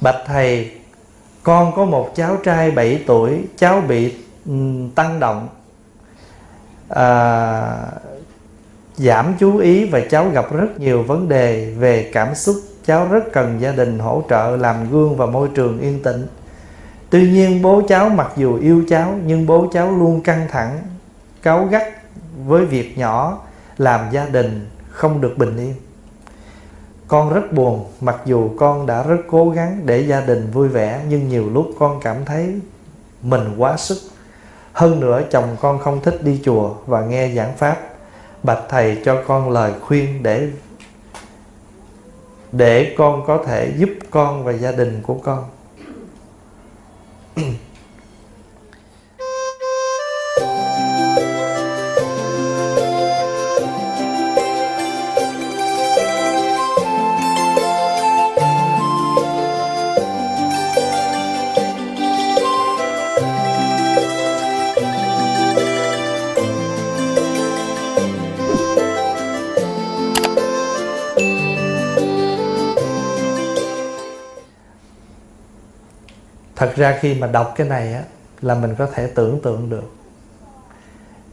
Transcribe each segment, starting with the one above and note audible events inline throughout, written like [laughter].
bạch thầy con có một cháu trai 7 tuổi cháu bị um, tăng động. À, giảm chú ý và cháu gặp rất nhiều vấn đề về cảm xúc. Cháu rất cần gia đình hỗ trợ làm gương và môi trường yên tĩnh. Tuy nhiên bố cháu mặc dù yêu cháu nhưng bố cháu luôn căng thẳng cáu gắt với việc nhỏ làm gia đình không được bình yên con rất buồn, mặc dù con đã rất cố gắng để gia đình vui vẻ, nhưng nhiều lúc con cảm thấy mình quá sức. Hơn nữa, chồng con không thích đi chùa và nghe giảng pháp. Bạch thầy cho con lời khuyên để để con có thể giúp con và gia đình của con. Thật ra khi mà đọc cái này á, là mình có thể tưởng tượng được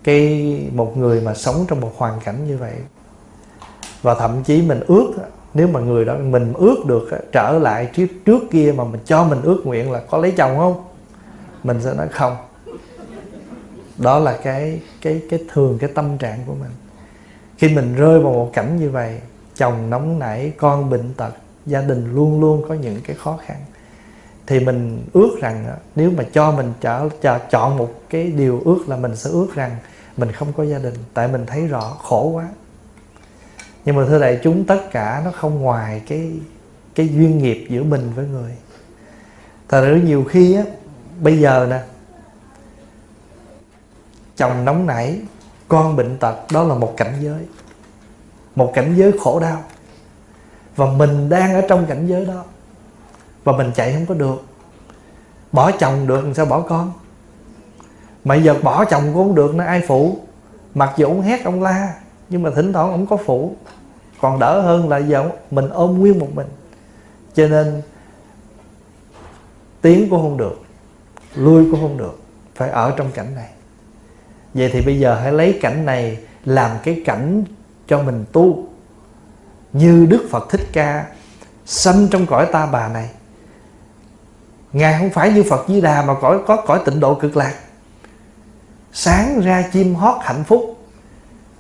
cái một người mà sống trong một hoàn cảnh như vậy. Và thậm chí mình ước nếu mà người đó, mình ước được trở lại trước trước kia mà mình cho mình ước nguyện là có lấy chồng không? Mình sẽ nói không. Đó là cái cái cái thường, cái tâm trạng của mình. Khi mình rơi vào một cảnh như vậy, chồng nóng nảy, con bệnh tật, gia đình luôn luôn có những cái khó khăn thì mình ước rằng nếu mà cho mình chọn chọn một cái điều ước là mình sẽ ước rằng mình không có gia đình. Tại mình thấy rõ, khổ quá. Nhưng mà thưa đại chúng, tất cả nó không ngoài cái cái duyên nghiệp giữa mình với người. Thật ra nhiều khi á, bây giờ nè, chồng nóng nảy, con bệnh tật, đó là một cảnh giới. Một cảnh giới khổ đau. Và mình đang ở trong cảnh giới đó và mình chạy không có được. Bỏ chồng được sao bỏ con? Mà giờ bỏ chồng cũng không được nó ai phụ? Mặc dù ông hét ông la, nhưng mà thỉnh thoảng ông có phụ. Còn đỡ hơn là giờ mình ôm nguyên một mình. Cho nên tiến cũng không được, lui cũng không được, phải ở trong cảnh này. Vậy thì bây giờ hãy lấy cảnh này làm cái cảnh cho mình tu. Như đức phật thích ca sanh trong cõi ta bà này ngài không phải như phật di đà mà cõi có cõi tịnh độ cực lạc. Sáng ra chim hót hạnh phúc,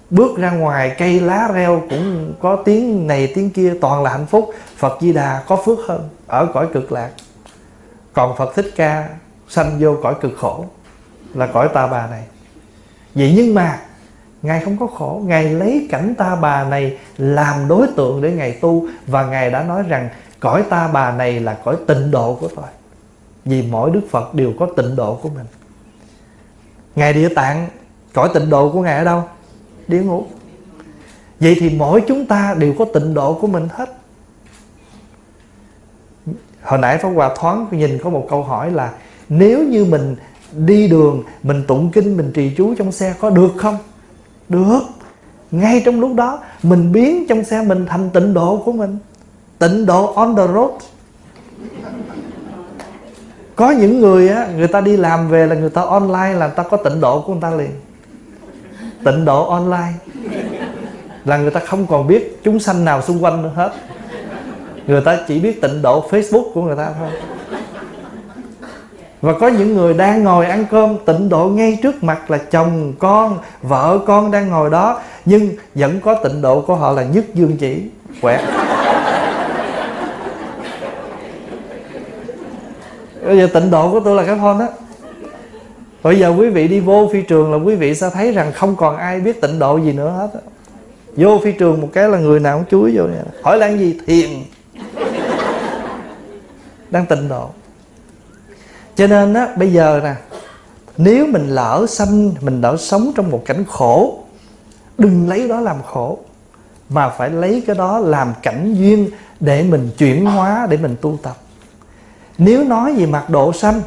bước ra ngoài cây lá reo cũng có tiếng này tiếng kia, toàn là hạnh phúc. Phật di đà có phước hơn ở cõi cực lạc. Còn phật thích ca sanh vô cõi cực khổ, là cõi ta bà này. Vậy nhưng mà, ngài không có khổ. Ngài lấy cảnh ta bà này làm đối tượng để ngài tu, và ngài đã nói rằng cõi ta bà này là cõi tịnh độ của tôi vì mỗi đức phật đều có tịnh độ của mình. Ngài địa tạng cõi tịnh độ của ngài ở đâu? Địa ngục. Vậy thì mỗi chúng ta đều có tịnh độ của mình hết. Hồi nãy pháp hòa thoáng nhìn có một câu hỏi là, nếu như mình đi đường, mình tụng kinh, mình trì chú trong xe có được không? Được. Ngay trong lúc đó, mình biến trong xe mình thành tịnh độ của mình. Tịnh độ on the road có những người á, người ta đi làm về là người ta online là người ta có tịnh độ của người ta liền. Tịnh độ online. Là người ta không còn biết chúng sanh nào xung quanh nữa hết. Người ta chỉ biết tịnh độ facebook của người ta thôi. Và có những người đang ngồi ăn cơm, tịnh độ ngay trước mặt là chồng, con, vợ con đang ngồi đó, nhưng vẫn có tịnh độ của họ là nhất dương chỉ quẹt bây giờ tịnh độ của tôi là cái phone đó. Bây giờ quý vị đi vô phi trường là quý vị sẽ thấy rằng không còn ai biết tịnh độ gì nữa hết vô phi trường một cái là người nào cũng chuối vô này. hỏi đang gì? Thiền. Đang tịnh độ. Cho nên á, bây giờ nè, nếu mình lỡ sanh, mình lỡ sống trong một cảnh khổ, đừng lấy đó làm khổ, mà phải lấy cái đó làm cảnh duyên để mình chuyển hóa, để mình tu tập nếu nói về mặt độ sanh,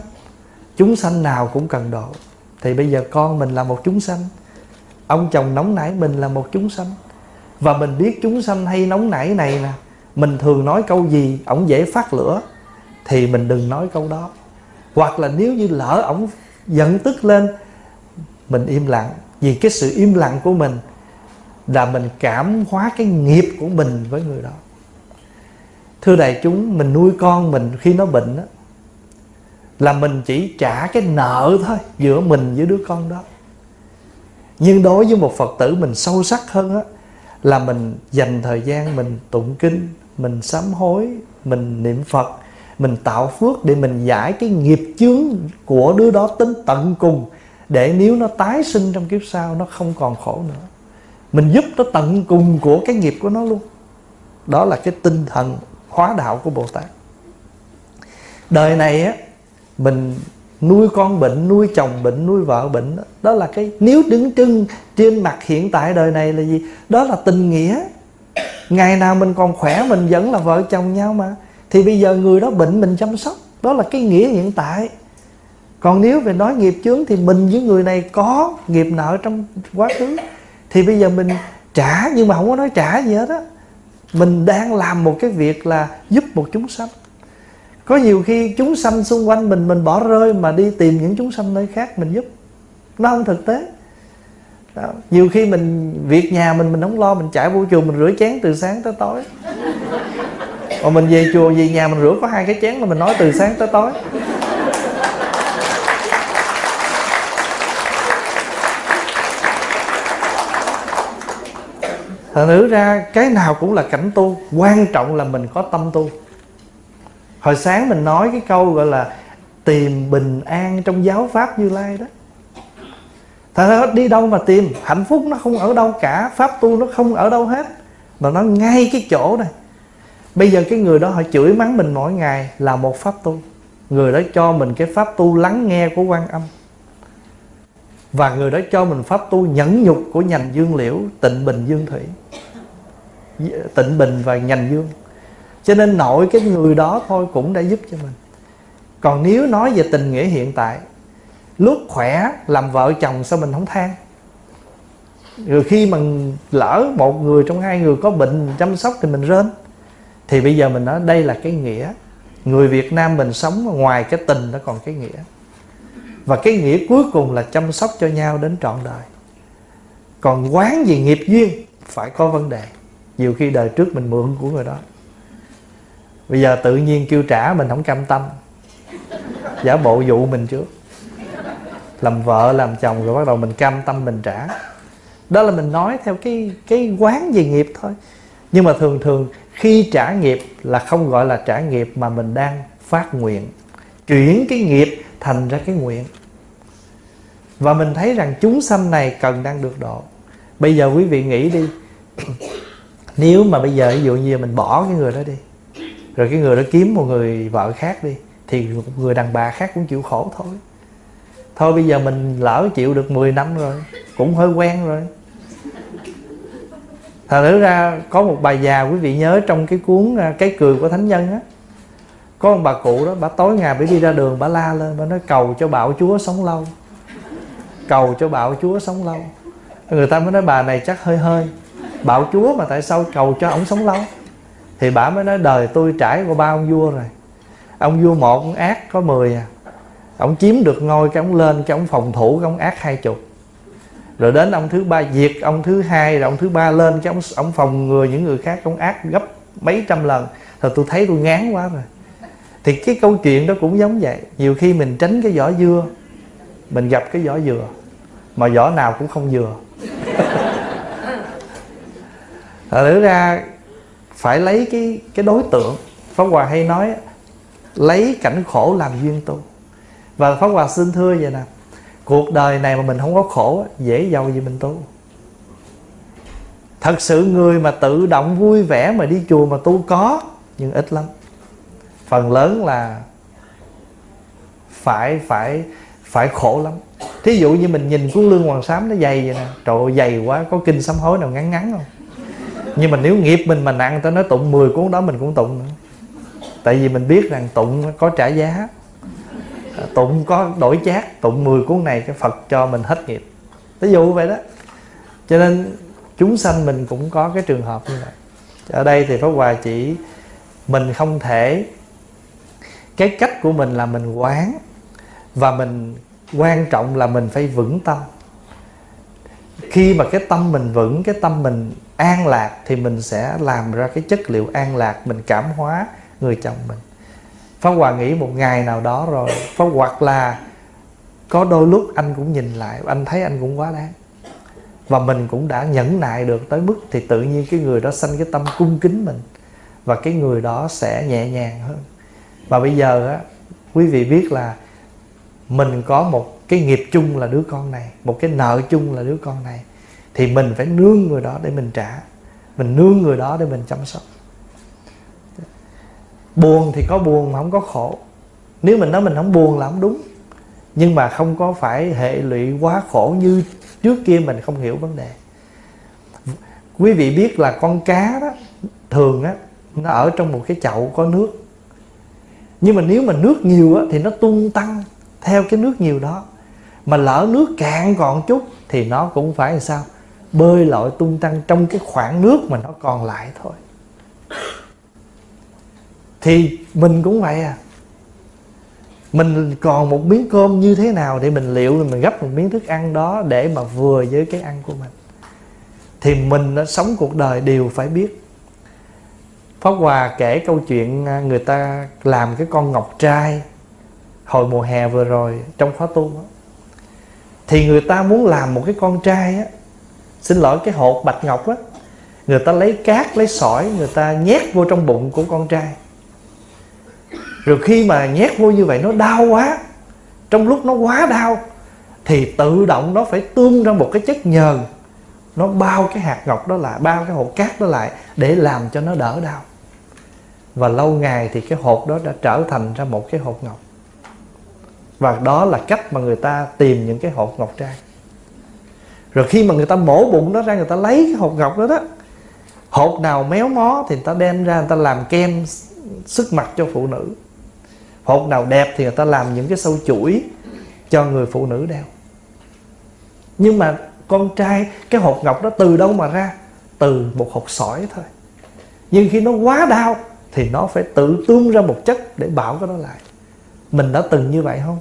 chúng sanh nào cũng cần độ. Thì bây giờ con mình là một chúng sanh, ông chồng nóng nảy mình là một chúng sanh. Và mình biết chúng sanh hay nóng nảy này nè, mình thường nói câu gì, ổng dễ phát lửa, thì mình đừng nói câu đó. Hoặc là nếu như lỡ ổng giận tức lên, mình im lặng. Vì cái sự im lặng của mình là mình cảm hóa cái nghiệp của mình với người đó thưa đại chúng mình nuôi con mình khi nó bệnh đó, là mình chỉ trả cái nợ thôi giữa mình với đứa con đó. Nhưng đối với một phật tử mình sâu sắc hơn đó, là mình dành thời gian mình tụng kinh mình sám hối mình niệm phật mình tạo phước để mình giải cái nghiệp chướng của đứa đó tính tận cùng để nếu nó tái sinh trong kiếp sau nó không còn khổ nữa. Mình giúp nó tận cùng của cái nghiệp của nó luôn. Đó là cái tinh thần hóa đạo của bồ tát. Đời này á, mình nuôi con bệnh, nuôi chồng bệnh, nuôi vợ bệnh đó là cái nếu đứng trưng trên mặt hiện tại đời này là gì? Đó là tình nghĩa. Ngày nào mình còn khỏe, mình vẫn là vợ chồng nhau mà. Thì bây giờ người đó bệnh mình chăm sóc, đó là cái nghĩa hiện tại. Còn nếu về nói nghiệp chướng thì mình với người này có nghiệp nợ trong quá khứ. Thì bây giờ mình trả, nhưng mà không có nói trả gì hết á mình đang làm một cái việc là giúp một chúng sanh. Có nhiều khi chúng sanh xung quanh mình mình bỏ rơi mà đi tìm những chúng sanh nơi khác mình giúp. Nó không thực tế. Đó. nhiều khi mình việc nhà mình mình không lo, mình chạy vô chùa mình rửa chén từ sáng tới tối. Còn mình về chùa, về nhà mình rửa có hai cái chén là mình nói từ sáng tới tối. Thật nữ ra, cái nào cũng là cảnh tu, Quan trọng là mình có tâm tu. Hồi sáng mình nói cái câu gọi là Tìm bình an trong giáo pháp Như Lai đó. Thật ra đi đâu mà tìm, Hạnh phúc nó không ở đâu cả, Pháp tu nó không ở đâu hết, Mà nó ngay cái chỗ này. Bây giờ cái người đó họ chửi mắng mình mỗi ngày Là một pháp tu. Người đó cho mình cái pháp tu lắng nghe của quan âm. Và người đó cho mình pháp tu nhẫn nhục của nhành dương liễu, Tịnh bình dương thủy. Tịnh bình và nhành dương. Cho nên nội cái người đó thôi cũng đã giúp cho mình. Còn nếu nói về tình nghĩa hiện tại, Lúc khỏe làm vợ chồng sao mình không than? Rồi khi mà lỡ một người trong hai người có bệnh chăm sóc thì mình rên. Thì bây giờ mình nói đây là cái nghĩa. Người Việt Nam mình sống ngoài cái tình nó còn cái nghĩa. Và cái nghĩa cuối cùng là chăm sóc cho nhau đến trọn đời. Còn quán gì nghiệp duyên Phải có vấn đề. Nhiều khi đời trước mình mượn của người đó. Bây giờ tự nhiên kêu trả mình không cam tâm. Giả bộ dụ mình trước. Làm vợ, làm chồng rồi bắt đầu mình cam tâm mình trả. Đó là mình nói theo cái cái quán về nghiệp thôi. Nhưng mà thường thường khi trả nghiệp là không gọi là trả nghiệp mà mình đang phát nguyện. Chuyển cái nghiệp thành ra cái nguyện và mình thấy rằng chúng sanh này cần đang được độ. Bây giờ quý vị nghĩ đi. [coughs] Nếu mà bây giờ ví dụ như mình bỏ cái người đó đi, rồi cái người đó kiếm một người vợ khác đi, thì một người đàn bà khác cũng chịu khổ thôi. Thôi bây giờ mình lỡ chịu được 10 năm rồi, cũng hơi quen rồi. Thật thử ra có một bà già, quý vị nhớ trong cái cuốn à, cái cười của thánh nhân á, có một bà cụ đó, bà tối ngày bà đi ra đường bà la lên, bà nói, cầu cho bảo chúa sống lâu cầu cho bảo chúa sống lâu. Người ta mới nói, bà này chắc hơi hơi. Bảo chúa mà tại sao cầu cho ông sống lâu? Thì bà mới nói, đời tôi trải qua ba ông vua rồi. Ông vua một, ông ác có 10 à. Ông chiếm được ngôi cái ông lên, cái ông phòng thủ, cái ông ác hai chục. Rồi đến ông thứ ba diệt, ông thứ hai, rồi ông thứ ba lên, cái ông ông phòng người những người khác, ông ác gấp mấy trăm lần. Rồi tôi thấy tôi ngán quá rồi. Thì cái câu chuyện đó cũng giống vậy. Nhiều khi mình tránh cái vỏ dưa, mình gặp cái vỏ dừa mà vỏ nào cũng không vừa. Thật ra phải lấy cái cái đối tượng. Pháp Hòa hay nói lấy cảnh khổ làm duyên tu. Và Pháp Hòa xin thưa vậy nè, cuộc đời này mà mình không có khổ dễ giàu gì mình tu. Thật sự người mà tự động vui vẻ mà đi chùa mà tu có, nhưng ít lắm. Phần lớn là phải phải phải khổ lắm. Thí dụ như mình nhìn cuốn lương hoàng sám nó dày vậy nè, trời ơi, dày quá, có kinh sám hối nào ngắn ngắn không? Nhưng mà nếu nghiệp mình mà nặng tới nói tụng 10 cuốn đó mình cũng tụng nữa. Tại vì mình biết rằng tụng có trả giá. À, tụng có đổi chát, tụng 10 cuốn này cái phật cho mình hết nghiệp. Ví dụ vậy đó. Cho nên chúng sanh mình cũng có cái trường hợp như vậy. Ở đây thì pháp hòa chỉ mình không thể, cái cách của mình là mình quán và mình quan trọng là mình phải vững tâm. Khi mà cái tâm mình vững, cái tâm mình an lạc thì mình sẽ làm ra cái chất liệu an lạc, mình cảm hóa người chồng mình. Pháp Hòa nghĩ một ngày nào đó rồi, Pháp hoặc là có đôi lúc anh cũng nhìn lại, anh thấy anh cũng quá đáng. Và mình cũng đã nhẫn nại được tới mức thì tự nhiên cái người đó sanh cái tâm cung kính mình và cái người đó sẽ nhẹ nhàng hơn. Và bây giờ á, quý vị biết là mình có một cái nghiệp chung là đứa con này, một cái nợ chung là đứa con này. Thì mình phải nương người đó để mình trả, mình nương người đó để mình chăm sóc. Buồn thì có buồn mà không có khổ. Nếu mình nói mình không buồn là không đúng. Nhưng mà không có phải hệ lụy quá khổ như trước kia mình không hiểu vấn đề. Quý vị biết là con cá đó, thường á, nó ở trong một cái chậu có nước. Nhưng mà nếu mà nước nhiều á, thì nó tung tăng theo cái nước nhiều đó. Mà lỡ nước cạn còn chút thì nó cũng phải làm sao? Bơi lội tung tăng trong cái khoảng nước mà nó còn lại thôi. Thì mình cũng vậy à. Mình còn một miếng cơm như thế nào thì mình liệu mình gấp một miếng thức ăn đó để mà vừa với cái ăn của mình? Thì mình đã sống cuộc đời đều phải biết. Pháp Hòa kể câu chuyện à, người ta làm cái con ngọc trai hồi mùa hè vừa rồi trong khóa tu đó. thì người ta muốn làm một cái con trai á, xin lỗi cái hột bạch ngọc á, người ta lấy cát, lấy sỏi, người ta nhét vô trong bụng của con trai. Rồi khi mà nhét vô như vậy nó đau quá, trong lúc nó quá đau, thì tự động nó phải tuôn ra một cái chất nhờn. Nó bao cái hạt ngọc đó lại, bao cái hột cát đó lại để làm cho nó đỡ đau. Và lâu ngày thì cái hột đó đã trở thành ra một cái hột ngọc và đó là cách mà người ta tìm những cái hột ngọc trai. Rồi khi mà người ta mổ bụng nó ra, người ta lấy cái hột ngọc đó đó hột nào méo mó thì người ta đem ra, người ta làm kem sức mặt cho phụ nữ. Hột nào đẹp thì người ta làm những cái sâu chuỗi cho người phụ nữ đeo. Nhưng mà con trai, cái hột ngọc đó từ đâu mà ra? Từ một hột sỏi thôi. Nhưng khi nó quá đau thì nó phải tự tuôn ra một chất để bảo cái đó lại. Mình đã từng như vậy không?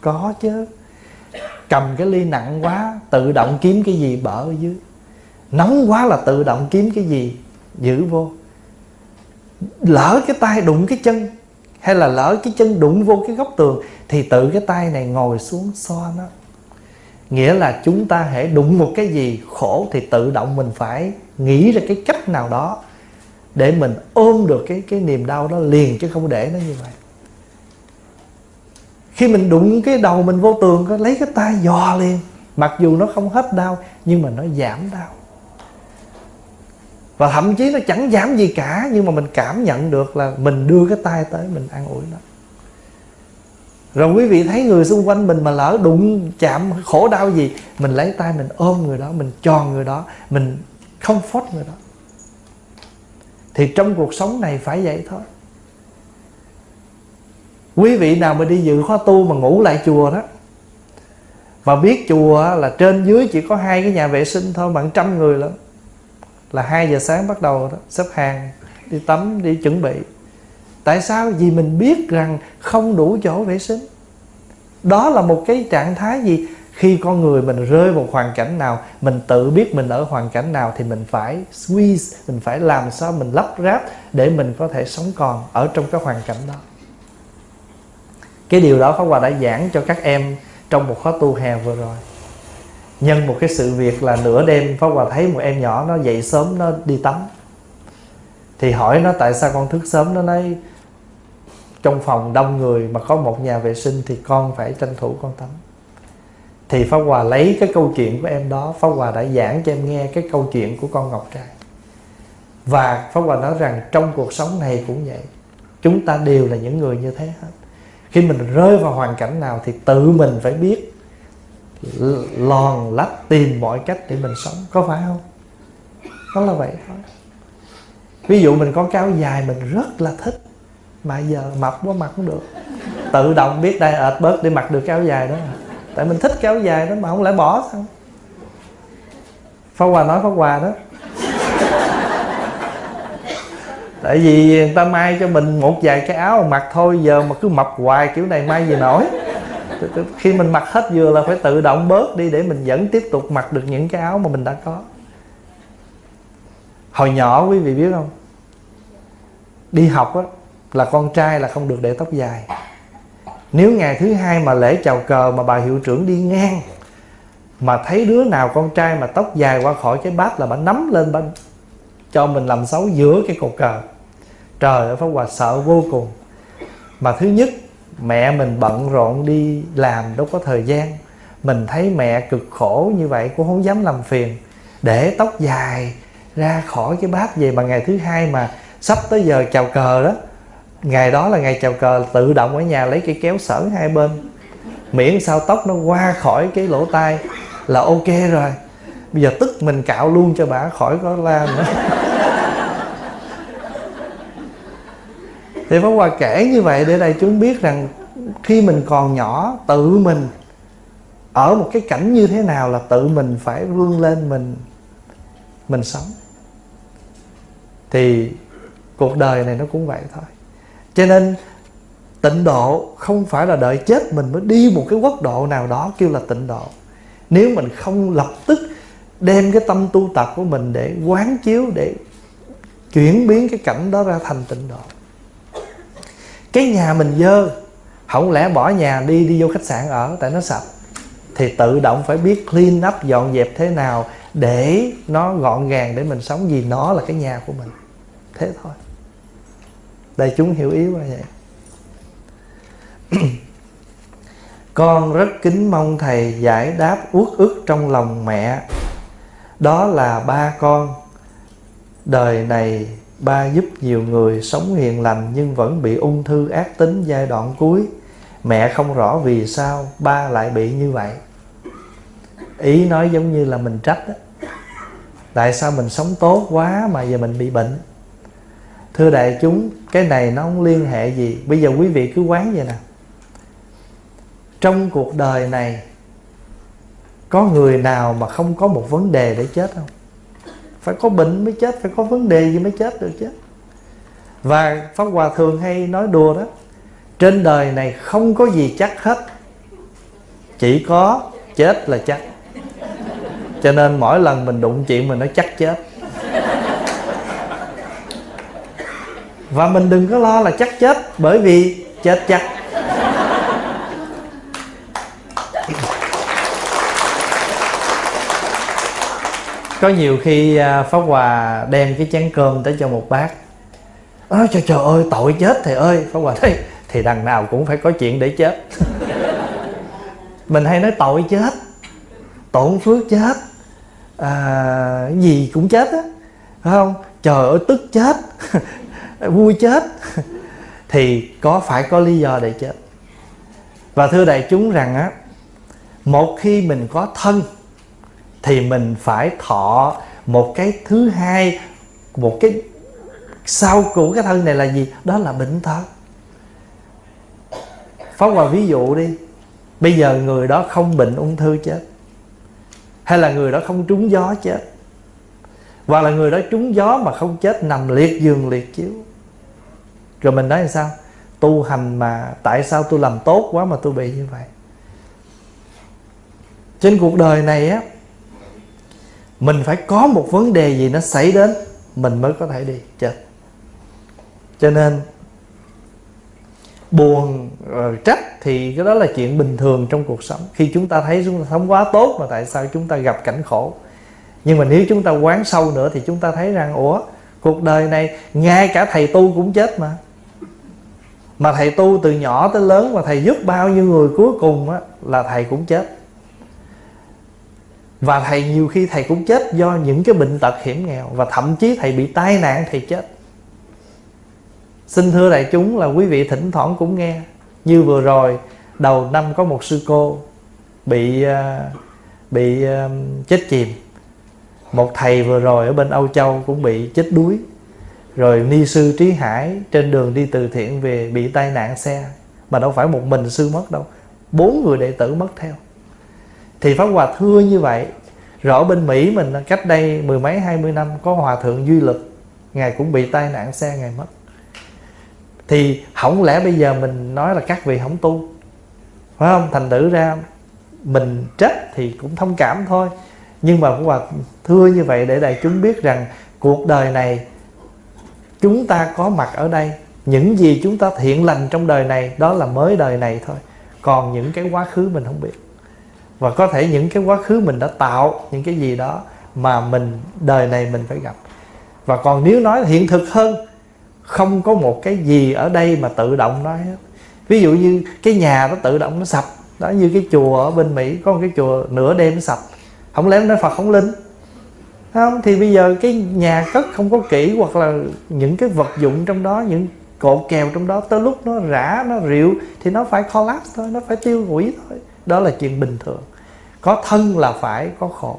Có chứ. Cầm cái ly nặng quá, tự động kiếm cái gì bở ở dưới. Nóng quá là tự động kiếm cái gì, giữ vô. Lỡ cái tay đụng cái chân, hay là lỡ cái chân đụng vô cái góc tường, thì tự cái tay này ngồi xuống xoa nó. Nghĩa là chúng ta hãy đụng một cái gì khổ, thì tự động mình phải nghĩ ra cái cách nào đó để mình ôm được cái cái niềm đau đó liền, chứ không để nó như vậy khi mình đụng cái đầu mình vô tường có lấy cái tay dò liền. Mặc dù nó không hết đau, nhưng mà nó giảm đau. Và thậm chí nó chẳng giảm gì cả, nhưng mà mình cảm nhận được là mình đưa cái tay tới, mình an ủi nó. Rồi quý vị thấy người xung quanh mình mà lỡ đụng, chạm khổ đau gì, mình lấy tay mình ôm người đó, mình tròn người đó, mình không phốt người đó. Thì trong cuộc sống này phải vậy thôi quý vị nào mà đi dự khóa tu mà ngủ lại chùa đó mà biết chùa là trên dưới chỉ có hai cái nhà vệ sinh thôi bằng trăm người lắm là 2 giờ sáng bắt đầu đó, xếp hàng đi tắm đi chuẩn bị. Tại sao? Vì mình biết rằng không đủ chỗ vệ sinh. Đó là một cái trạng thái gì? Khi con người mình rơi vào hoàn cảnh nào mình tự biết mình ở hoàn cảnh nào thì mình phải squeeze mình phải làm sao mình lắp ráp để mình có thể sống còn ở trong cái hoàn cảnh đó cái điều đó Pháp Hòa đã giảng cho các em trong một khóa tu hè vừa rồi. Nhân một cái sự việc là nửa đêm Pháp Hòa thấy một em nhỏ nó dậy sớm, nó đi tắm. Thì hỏi nó tại sao con thức sớm? Nó nói, trong phòng đông người mà có một nhà vệ sinh thì con phải tranh thủ con tắm. Thì Pháp Hòa lấy cái câu chuyện của em đó, Pháp Hòa đã giảng cho em nghe cái câu chuyện của con Ngọc Trai. Và Pháp Hòa nói rằng trong cuộc sống này cũng vậy, chúng ta đều là những người như thế hết khi mình rơi vào hoàn cảnh nào thì tự mình phải biết lòn lách tìm mọi cách để mình sống. Có phải không? Nó là vậy thôi. Ví dụ mình có cáo dài mình rất là thích, mà giờ mập quá mặc cũng được. Tự động biết đây ệt bớt để mặc được cái áo dài đó. Tại mình thích cái áo dài đó mà không lẽ bỏ sao? Pháp Hòa nói Pháp Hòa đó. Tại vì người ta may cho mình một vài cái áo mặc thôi, giờ mà cứ mập hoài kiểu này may gì nổi. Khi mình mặc hết vừa là phải tự động bớt đi để mình vẫn tiếp tục mặc được những cái áo mà mình đã có. Hồi nhỏ quý vị biết không? Đi học á, là con trai là không được để tóc dài. Nếu ngày thứ hai mà lễ chào cờ mà bà hiệu trưởng đi ngang, mà thấy đứa nào con trai mà tóc dài qua khỏi cái bát là bà nắm lên bà cho mình làm xấu giữa cái cột cờ trời ơi pháp hòa sợ vô cùng. Mà thứ nhất, mẹ mình bận rộn đi làm đâu có thời gian. Mình thấy mẹ cực khổ như vậy, cũng không dám làm phiền. Để tóc dài ra khỏi cái bát về mà ngày thứ hai mà sắp tới giờ chào cờ đó. Ngày đó là ngày chào cờ, tự động ở nhà lấy cây kéo sở hai bên. Miễn sao tóc nó qua khỏi cái lỗ tai là ok rồi. Bây giờ tức mình cạo luôn cho bà khỏi có la nữa. Thì Pháp Hòa kể như vậy để đây chúng biết rằng khi mình còn nhỏ, tự mình ở một cái cảnh như thế nào là tự mình phải vươn lên mình mình sống. Thì cuộc đời này nó cũng vậy thôi. Cho nên tịnh độ không phải là đợi chết mình mới đi một cái quốc độ nào đó kêu là tịnh độ. Nếu mình không lập tức đem cái tâm tu tập của mình để quán chiếu, để chuyển biến cái cảnh đó ra thành tịnh độ cái nhà mình dơ. Không lẽ bỏ nhà đi đi vô khách sạn ở, tại nó sạch thì tự động phải biết clean up, dọn dẹp thế nào để nó gọn gàng để mình sống, vì nó là cái nhà của mình. Thế thôi. Đây chúng hiểu ý quá vậy. [clears throat] Con rất kính mong thầy giải đáp uất ức trong lòng mẹ. Đó là ba con. Đời này ba giúp nhiều người sống hiền lành nhưng vẫn bị ung thư ác tính giai đoạn cuối. Mẹ không rõ vì sao ba lại bị như vậy. Ý nói giống như là mình trách đó. tại sao mình sống tốt quá mà giờ mình bị bệnh? Thưa đại chúng, cái này nó không liên hệ gì. Bây giờ quý vị cứ quán vậy nè. Trong cuộc đời này, có người nào mà không có một vấn đề để chết không? Phải có bệnh mới chết, phải có vấn đề gì mới chết được chứ. Và pháp hòa thường hay nói đùa đó, trên đời này không có gì chắc hết, chỉ có chết là chắc. Cho nên mỗi lần mình đụng chuyện mình nói chắc chết. Và mình đừng có lo là chắc chết, bởi vì chết chắc. Có nhiều khi à, pháp hòa đem cái chén cơm tới cho một bác. Nói trời trời ơi tội chết thầy ơi. Pháp hòa thấy thì đằng nào cũng phải có chuyện để chết. [laughs] Mình hay nói tội chết tổn phước chết à, gì cũng chết á phải không? Trời ơi tức chết [laughs] vui chết [laughs] thì có phải có lý do để chết? Và thưa đại chúng rằng á một khi mình có thân thì mình phải thọ một cái thứ hai, một cái sau của cái thân này là gì? Đó là bệnh tật. Phóng vào ví dụ đi. Bây giờ người đó không bệnh ung thư chết, Hay là người đó không trúng gió chết, Hoặc là người đó trúng gió mà không chết, Nằm liệt giường liệt chiếu. Rồi mình nói làm sao? Tu hành mà Tại sao tôi làm tốt quá mà tôi bị như vậy? Trên cuộc đời này á mình phải có một vấn đề gì nó xảy đến Mình mới có thể đi chết. Cho nên buồn trách thì cái đó là chuyện bình thường trong cuộc sống. Khi chúng ta thấy chúng ta sống quá tốt mà tại sao chúng ta gặp cảnh khổ? Nhưng mà nếu chúng ta quán sâu nữa thì chúng ta thấy rằng ủa cuộc đời này ngay cả thầy tu cũng chết mà. Mà thầy tu từ nhỏ tới lớn mà thầy giúp bao nhiêu người cuối cùng á, là thầy cũng chết và thầy nhiều khi thầy cũng chết do những cái bệnh tật hiểm nghèo, và thậm chí thầy bị tai nạn thầy chết. Xin thưa đại chúng là quý vị thỉnh thoảng cũng nghe. Như vừa rồi, đầu năm có một sư cô Bị à, bị à, chết chìm. Một thầy vừa rồi ở bên Âu Châu cũng bị chết đuối. Rồi ni sư Trí Hải trên đường đi từ thiện về bị tai nạn xe. Mà đâu phải một mình sư mất đâu, Bốn người đệ tử mất theo. Thì Pháp Hòa thưa như vậy Rồi ở bên Mỹ mình cách đây mười mấy, hai mươi năm Có Hòa Thượng Duy Lực, ngài cũng bị tai nạn xe ngài mất. Thì không lẽ bây giờ mình nói là các vị không tu? Phải không? Thành thử ra mình trách thì cũng thông cảm thôi. Nhưng mà cũng Hòa thưa như vậy để đại chúng biết rằng cuộc đời này chúng ta có mặt ở đây. Những gì chúng ta thiện lành trong đời này, đó là mới đời này thôi. Còn những cái quá khứ mình không biết và có thể những cái quá khứ mình đã tạo những cái gì đó mà mình, đời này mình phải gặp. Và còn nếu nói hiện thực hơn, không có một cái gì ở đây mà tự động nói hết. Ví dụ như cái nhà nó tự động nó sập, đó như cái chùa ở bên mỹ, có một cái chùa nửa đêm nó sập, không lẽ nói phật không linh? Không? Thì bây giờ cái nhà cất không có kỹ hoặc là những cái vật dụng trong đó, những cột kèo trong đó, tới lúc nó rã, nó rượu thì nó phải collapse thôi, nó phải tiêu hủy thôi đó là chuyện bình thường. Có thân là phải, có khổ.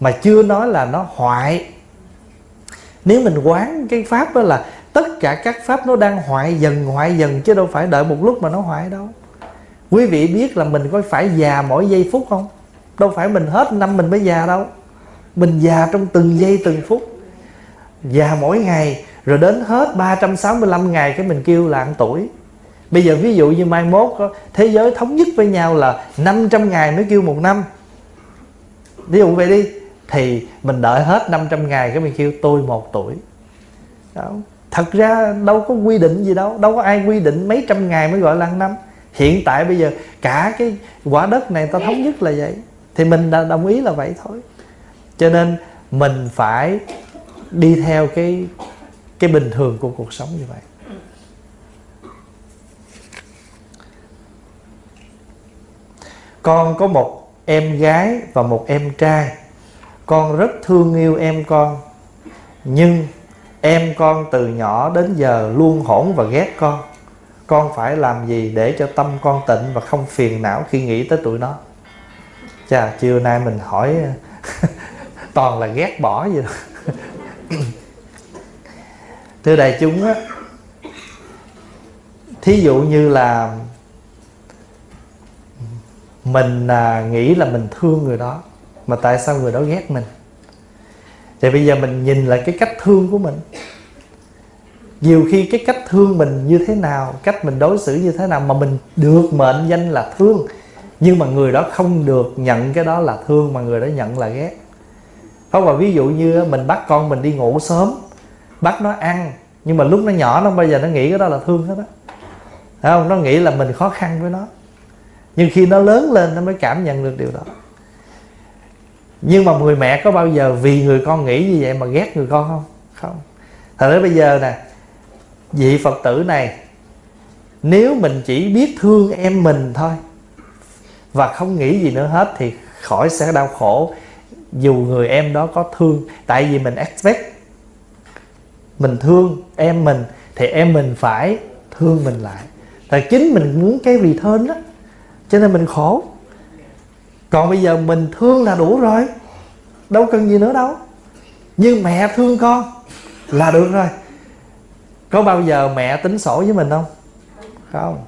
Mà chưa nói là nó hoại. Nếu mình quán cái pháp đó là tất cả các pháp nó đang hoại dần hoại dần, chứ đâu phải đợi một lúc mà nó hoại đâu. Quý vị biết là mình có phải già mỗi giây phút không? Đâu phải mình hết năm mình mới già đâu. Mình già trong từng giây, từng phút. Già mỗi ngày, rồi đến hết 365 ngày cái mình kêu là ăn tuổi. Bây giờ ví dụ như mai mốt thế giới thống nhất với nhau là 500 ngày mới kêu một năm. Ví dụ vậy đi, Thì mình đợi hết 500 ngày cái mình kêu tôi một tuổi. Đó. Thật ra đâu có quy định gì đâu Đâu có ai quy định mấy trăm ngày mới gọi là năm. Hiện tại bây giờ cả cái quả đất này ta thống nhất là vậy. Thì mình đã đồng ý là vậy thôi. Cho nên mình phải đi theo cái cái bình thường của cuộc sống như vậy. Con có một em gái và một em trai. Con rất thương yêu em con, nhưng em con từ nhỏ đến giờ luôn hỗn và ghét con. Con phải làm gì để cho tâm con tịnh và không phiền não khi nghĩ tới tụi nó? Chà chiều nay mình hỏi, [laughs] toàn là ghét bỏ vậy thưa đại chúng á, thí dụ như là mình à, nghĩ là mình thương người đó mà tại sao người đó ghét mình? Thì bây giờ mình nhìn lại cái cách thương của mình. Nhiều khi cái cách thương mình như thế nào cách mình đối xử như thế nào mà mình được mệnh danh là thương nhưng mà người đó không được nhận cái đó là thương mà người đó nhận là ghét. Không và ví dụ như mình bắt con mình đi ngủ sớm bắt nó ăn nhưng mà lúc nó nhỏ nó bây giờ nó nghĩ cái đó là thương hết á. Không? Nó nghĩ là mình khó khăn với nó nhưng khi nó lớn lên, nó mới cảm nhận được điều đó. Nhưng mà người mẹ có bao giờ vì người con nghĩ như vậy mà ghét người con không? Không. Thật ra bây giờ nè, vị phật tử này, nếu mình chỉ biết thương em mình thôi và không nghĩ gì nữa hết thì khỏi sẽ đau khổ dù người em đó có thương. Tại vì mình expect mình thương em mình thì em mình phải thương mình lại. Là chính mình muốn cái return đó cho nên mình khổ. Còn bây giờ mình thương là đủ rồi. Đâu cần gì nữa đâu. Nhưng mẹ thương con là được rồi. Có bao giờ mẹ tính sổ với mình không? Không.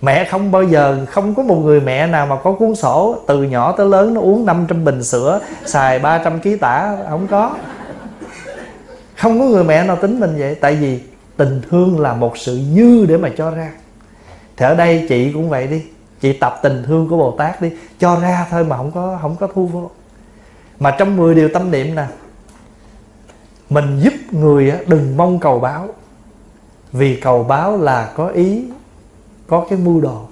Mẹ không bao giờ, không có một người mẹ nào mà có cuốn sổ từ nhỏ tới lớn nó uống 500 bình sữa, xài 300 ký tả, không có. Không có người mẹ nào tính mình vậy. Tại vì tình thương là một sự dư để mà cho ra. Thì ở đây chị cũng vậy đi chị tập tình thương của bồ tát đi, cho ra thôi mà không có không có thu vô. Mà trong 10 điều tâm niệm nè, mình giúp người đừng mong cầu báo, vì cầu báo là có ý, có cái mưu đồ,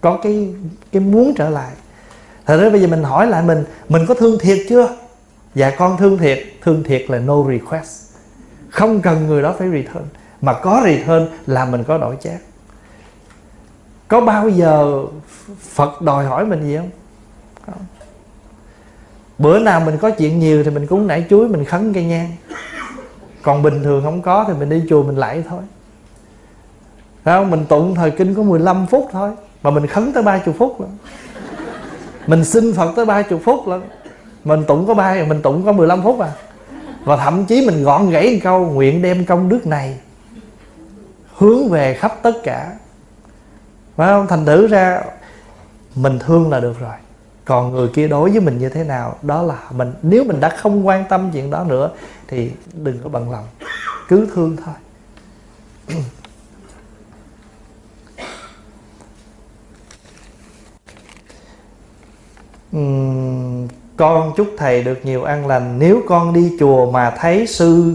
có cái cái muốn trở lại. Thật ra bây giờ mình hỏi lại mình mình có thương thiệt chưa? Dạ con thương thiệt thương thiệt là no request. Không cần người đó phải return, mà có return là mình có đổi chác có bao giờ phật đòi hỏi mình gì không? Không. Bữa nào mình có chuyện nhiều thì mình cũng nảy chuối, mình khấn cây nhang. Còn bình thường không có thì mình đi chùa mình lạy thôi. Thấy không? Mình tụng thời kinh có 15 phút thôi, Mà mình khấn tới 30 phút lận. Mình xin Phật tới 30 phút lận. Mình tụng có ba, Mình tụng có 15 phút à. Và thậm chí mình gọn gãy câu, nguyện đem công đức này hướng về khắp tất cả phải không? Thành thử ra mình thương là được rồi. Còn người kia đối với mình như thế nào đó là mình nếu mình đã không quan tâm chuyện đó nữa thì đừng có bận lòng. Cứ thương thôi. [clears throat] Uhm, con chúc thầy được nhiều an lành. Nếu con đi chùa mà thấy sư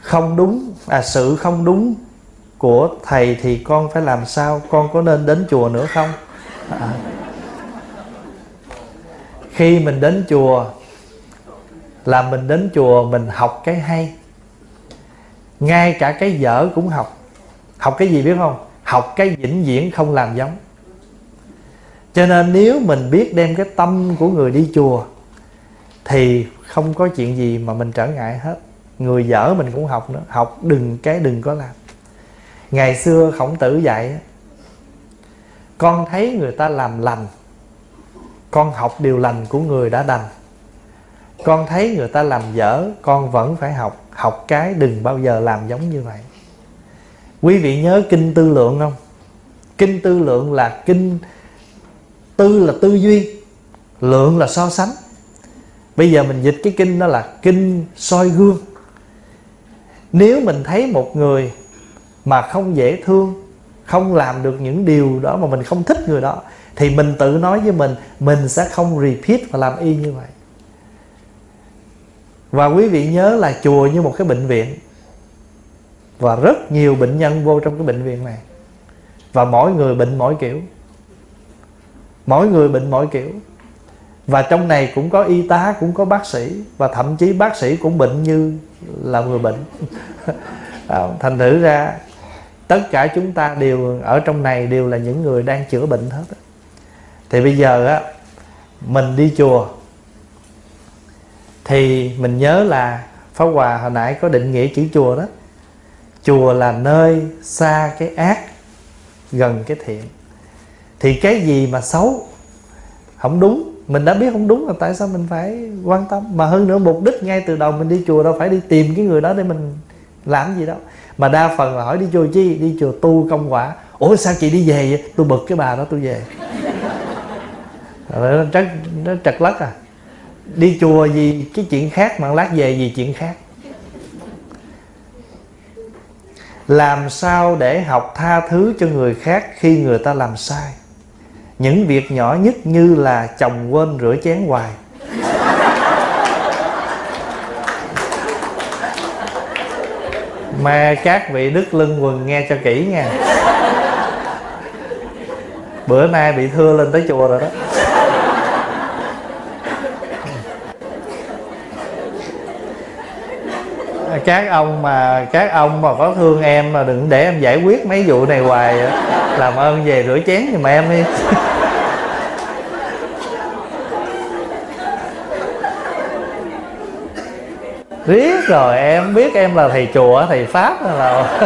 không đúng à sự không đúng của thầy thì con phải làm sao? Con có nên đến chùa nữa không? À. khi mình đến chùa, là mình đến chùa mình học cái hay. Ngay cả cái dở cũng học. Học cái gì biết không? Học cái vĩnh viễn không làm giống. Cho nên nếu mình biết đem cái tâm của người đi chùa, thì không có chuyện gì mà mình trở ngại hết. Người dở mình cũng học nữa. Học đừng cái đừng có làm ngày xưa khổng tử dạy, con thấy người ta làm lành, con học điều lành của người đã đành. Con thấy người ta làm dở, con vẫn phải học. Học cái đừng bao giờ làm giống như vậy. Quý vị nhớ kinh tư lượng không? Kinh tư lượng là kinh, tư là tư duy, lượng là so sánh. Bây giờ mình dịch cái kinh đó là kinh soi gương. Nếu mình thấy một người mà không dễ thương không làm được những điều đó mà mình không thích người đó thì mình tự nói với mình mình sẽ không repeat và làm y như vậy. Và quý vị nhớ là chùa như một cái bệnh viện. Và rất nhiều bệnh nhân vô trong cái bệnh viện này. Và mỗi người bệnh mỗi kiểu. Mỗi người bệnh mỗi kiểu. Và trong này cũng có y tá cũng có bác sĩ và thậm chí bác sĩ cũng bệnh như là người bệnh. [laughs] À, thành thử ra tất cả chúng ta đều ở trong này đều là những người đang chữa bệnh hết thì bây giờ á, mình đi chùa, thì mình nhớ là Pháp Hòa hồi nãy có định nghĩa chữ chùa đó. Chùa là nơi xa cái ác, Gần cái thiện. Thì cái gì mà xấu, Không đúng, Mình đã biết không đúng là tại sao mình phải quan tâm. Mà hơn nữa mục đích ngay từ đầu mình đi chùa đâu phải đi tìm cái người đó để mình làm gì đâu. Mà đa phần là hỏi đi chùa chi Đi chùa tu công quả. Ủa sao chị đi về vậy? Tôi bực cái bà đó tôi về. Nó trật, nó trật lất à. Đi chùa gì cái chuyện khác mà lát về gì chuyện khác. Làm sao để học tha thứ cho người khác khi người ta làm sai? Những việc nhỏ nhất như là chồng quên rửa chén hoài. Mà các vị đức lưng quần nghe cho kỹ nha. Bữa nay bị thưa lên tới chùa rồi đó. Các ông mà, các ông mà có thương em mà đừng để em giải quyết mấy vụ này hoài làm ơn về rửa chén giùm em đi. Riết rồi, em biết em là thầy chùa, thầy pháp là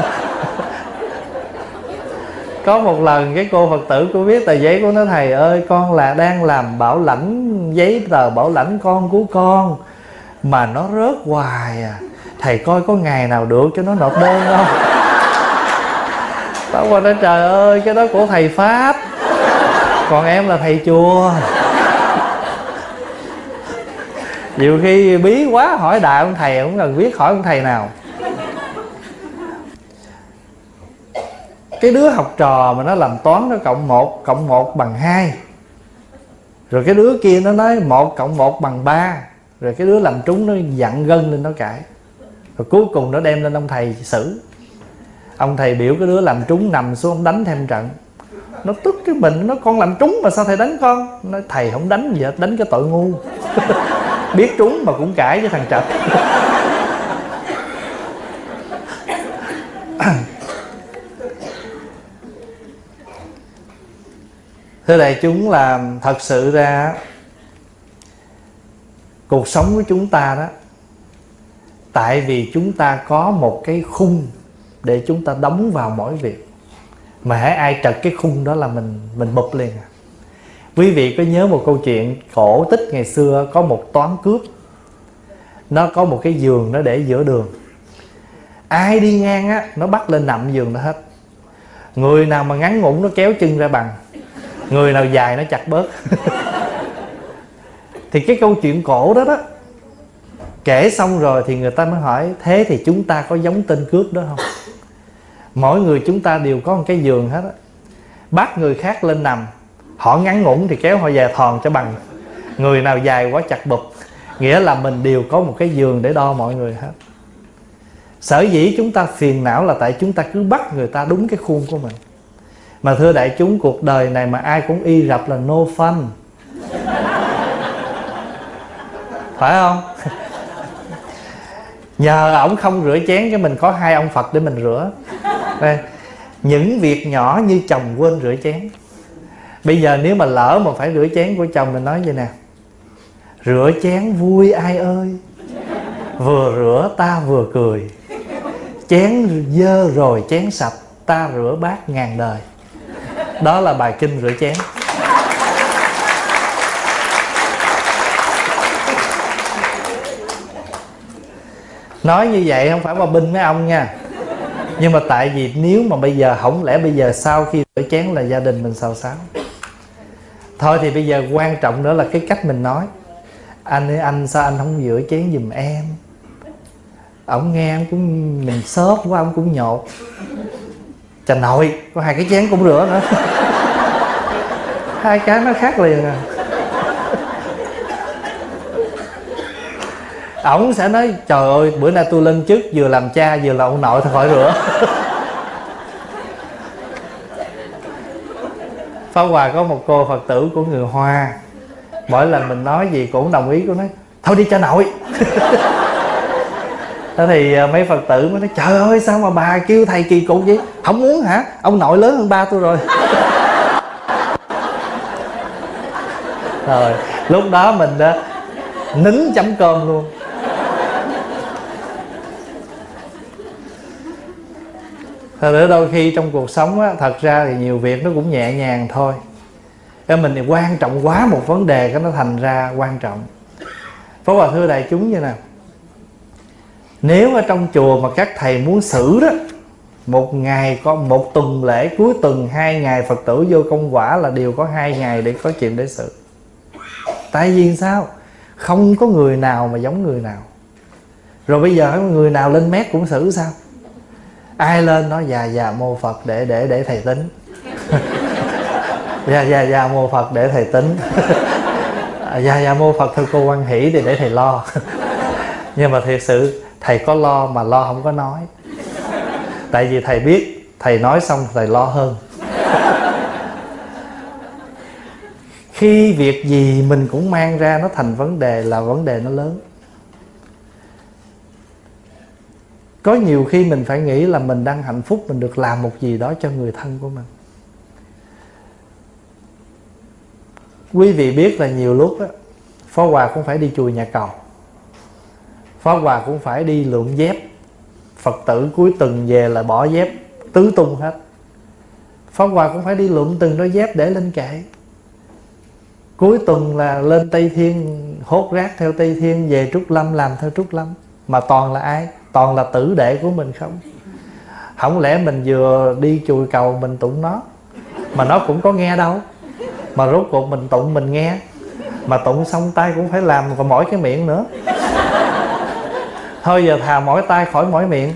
có một lần cái cô phật tử cô viết tờ giấy của nó, thầy ơi, con là đang làm bảo lãnh giấy tờ bảo lãnh con của con, mà nó rớt hoài à. Thầy coi có ngày nào được cho nó nộp đơn không? Tao qua nói trời ơi, cái đó của thầy pháp. Còn em là thầy chùa nhiều khi bí quá, hỏi đại ông thầy, không cần biết hỏi ông thầy nào. Cái đứa học trò mà nó làm toán nó cộng 1 cộng 1 bằng 2 rồi cái đứa kia nó nói 1 cộng 1 bằng 3 rồi cái đứa làm trúng nó dặn gân lên nó cãi. Rồi cuối cùng nó đem lên ông thầy xử. Ông thầy biểu cái đứa làm trúng nằm xuống đánh thêm trận. Nó tức cái mình, nó con làm trúng mà sao thầy đánh con? Nó thầy không đánh gì hết, đánh cái tội ngu. [laughs] biết trúng mà cũng cãi với thằng trạch. Thưa đại chúng là thật sự ra cuộc sống của chúng ta đó, tại vì chúng ta có một cái khung để chúng ta đóng vào mỗi việc. Mà hãy ai trật cái khung đó là mình mình bụp liền à quý vị có nhớ một câu chuyện cổ tích ngày xưa có một toán cướp. Nó có một cái giường nó để giữa đường. Ai đi ngang á, nó bắt lên nằm giường nó hết. Người nào mà ngắn ngủn nó kéo chân ra bằng. Người nào dài nó chặt bớt. [laughs] Thì cái câu chuyện cổ đó đó, kể xong rồi thì người ta mới hỏi, thế thì chúng ta có giống tên cướp đó không? Mỗi người chúng ta đều có một cái giường hết á. Bắt người khác lên nằm họ ngắn ngủn thì kéo họ dài thòn cho bằng. Người nào dài quá chặt bụp. Nghĩa là mình đều có một cái giường để đo mọi người hết. Sở dĩ chúng ta phiền não là tại chúng ta cứ bắt người ta đúng cái khuôn của mình. Mà thưa đại chúng, cuộc đời này mà ai cũng y rập là no fun. Phải không? [laughs] Nhờ ổng không rửa chén cho mình có hai ông phật để mình rửa. Đây. Những việc nhỏ như chồng quên rửa chén bây giờ nếu mà lỡ mà phải rửa chén của chồng mình nói vậy nè. Rửa chén vui ai ơi? Vừa rửa ta vừa cười. Chén dơ rồi chén sạch, ta rửa bát ngàn đời. Đó là bài kinh rửa chén. Nói như vậy không phải mà binh mấy ông nha. Nhưng mà tại vì nếu mà bây giờ, không lẽ bây giờ sau khi rửa chén là gia đình mình xào xáo? Thôi thì bây giờ quan trọng nữa là cái cách mình nói. Anh ơi, anh sao anh không rửa chén giùm em? Ổng nghe ông cũng mình xốp quá, ông cũng nhột. Chà, nội, có hai cái chén cũng rửa nữa. Hai cái nó khác liền à. Ổng sẽ nói, trời ơi, bữa nay tôi lên trước, vừa làm cha, vừa là ông nội, thôi khỏi rửa. Pháp Hòa có một cô Phật tử của người Hoa. Mỗi lần mình nói gì cũng đồng ý, Cô nói, Thôi đi cho nội. [laughs] Thế thì à, mấy Phật tử mới nói, Trời ơi, sao mà bà kêu thầy kỳ cục vậy? Không muốn hả? Ông nội lớn hơn ba tôi rồi. [laughs] Rồi, lúc đó mình đã nín chấm cơm luôn. Thật ra đôi khi trong cuộc sống á, thật ra thì nhiều việc nó cũng nhẹ nhàng thôi. Cái mình thì quan trọng quá một vấn đề cái nó thành ra quan trọng. Phó Hòa thưa đại chúng như nào? Nếu ở trong chùa mà các thầy muốn xử đó Một ngày có một tuần lễ cuối tuần hai ngày Phật tử vô công quả là đều có hai ngày để có chuyện để xử. Tại vì sao? Không có người nào mà giống người nào. Rồi bây giờ người nào lên mét cũng xử sao? Ai lên nói già già mô phật để để để thầy tính. Già già già mô phật để thầy tính. Già [laughs] già dạ, mô phật, thưa cô quan hỷ thì để thầy lo. [laughs] Nhưng mà thiệt sự, thầy có lo mà lo không có nói. [laughs] Tại vì thầy biết, thầy nói xong thầy lo hơn. Khi việc gì mình cũng mang ra nó thành vấn đề là vấn đề nó lớn. Có nhiều khi mình phải nghĩ là mình đang hạnh phúc mình được làm một gì đó cho người thân của mình. Quý vị biết là nhiều lúc đó, phó hòa cũng phải đi chùa nhà cầu. Phó hòa cũng phải đi lượm dép. Phật tử cuối tuần về là bỏ dép tứ tung hết. Phó hòa cũng phải đi lượm từng đôi dép để lên kệ. Cuối tuần là lên tây thiên hốt rác theo tây thiên về trúc lâm làm theo trúc lâm. Mà toàn là ai? Toàn là tử đệ của mình không? Không lẽ mình vừa đi chùi cầu mình tụng nó, mà nó cũng có nghe đâu? Mà rốt cuộc mình tụng mình nghe, mà tụng xong tay cũng phải làm và mỗi cái miệng nữa. Thôi giờ thà mỏi tay khỏi mỏi miệng.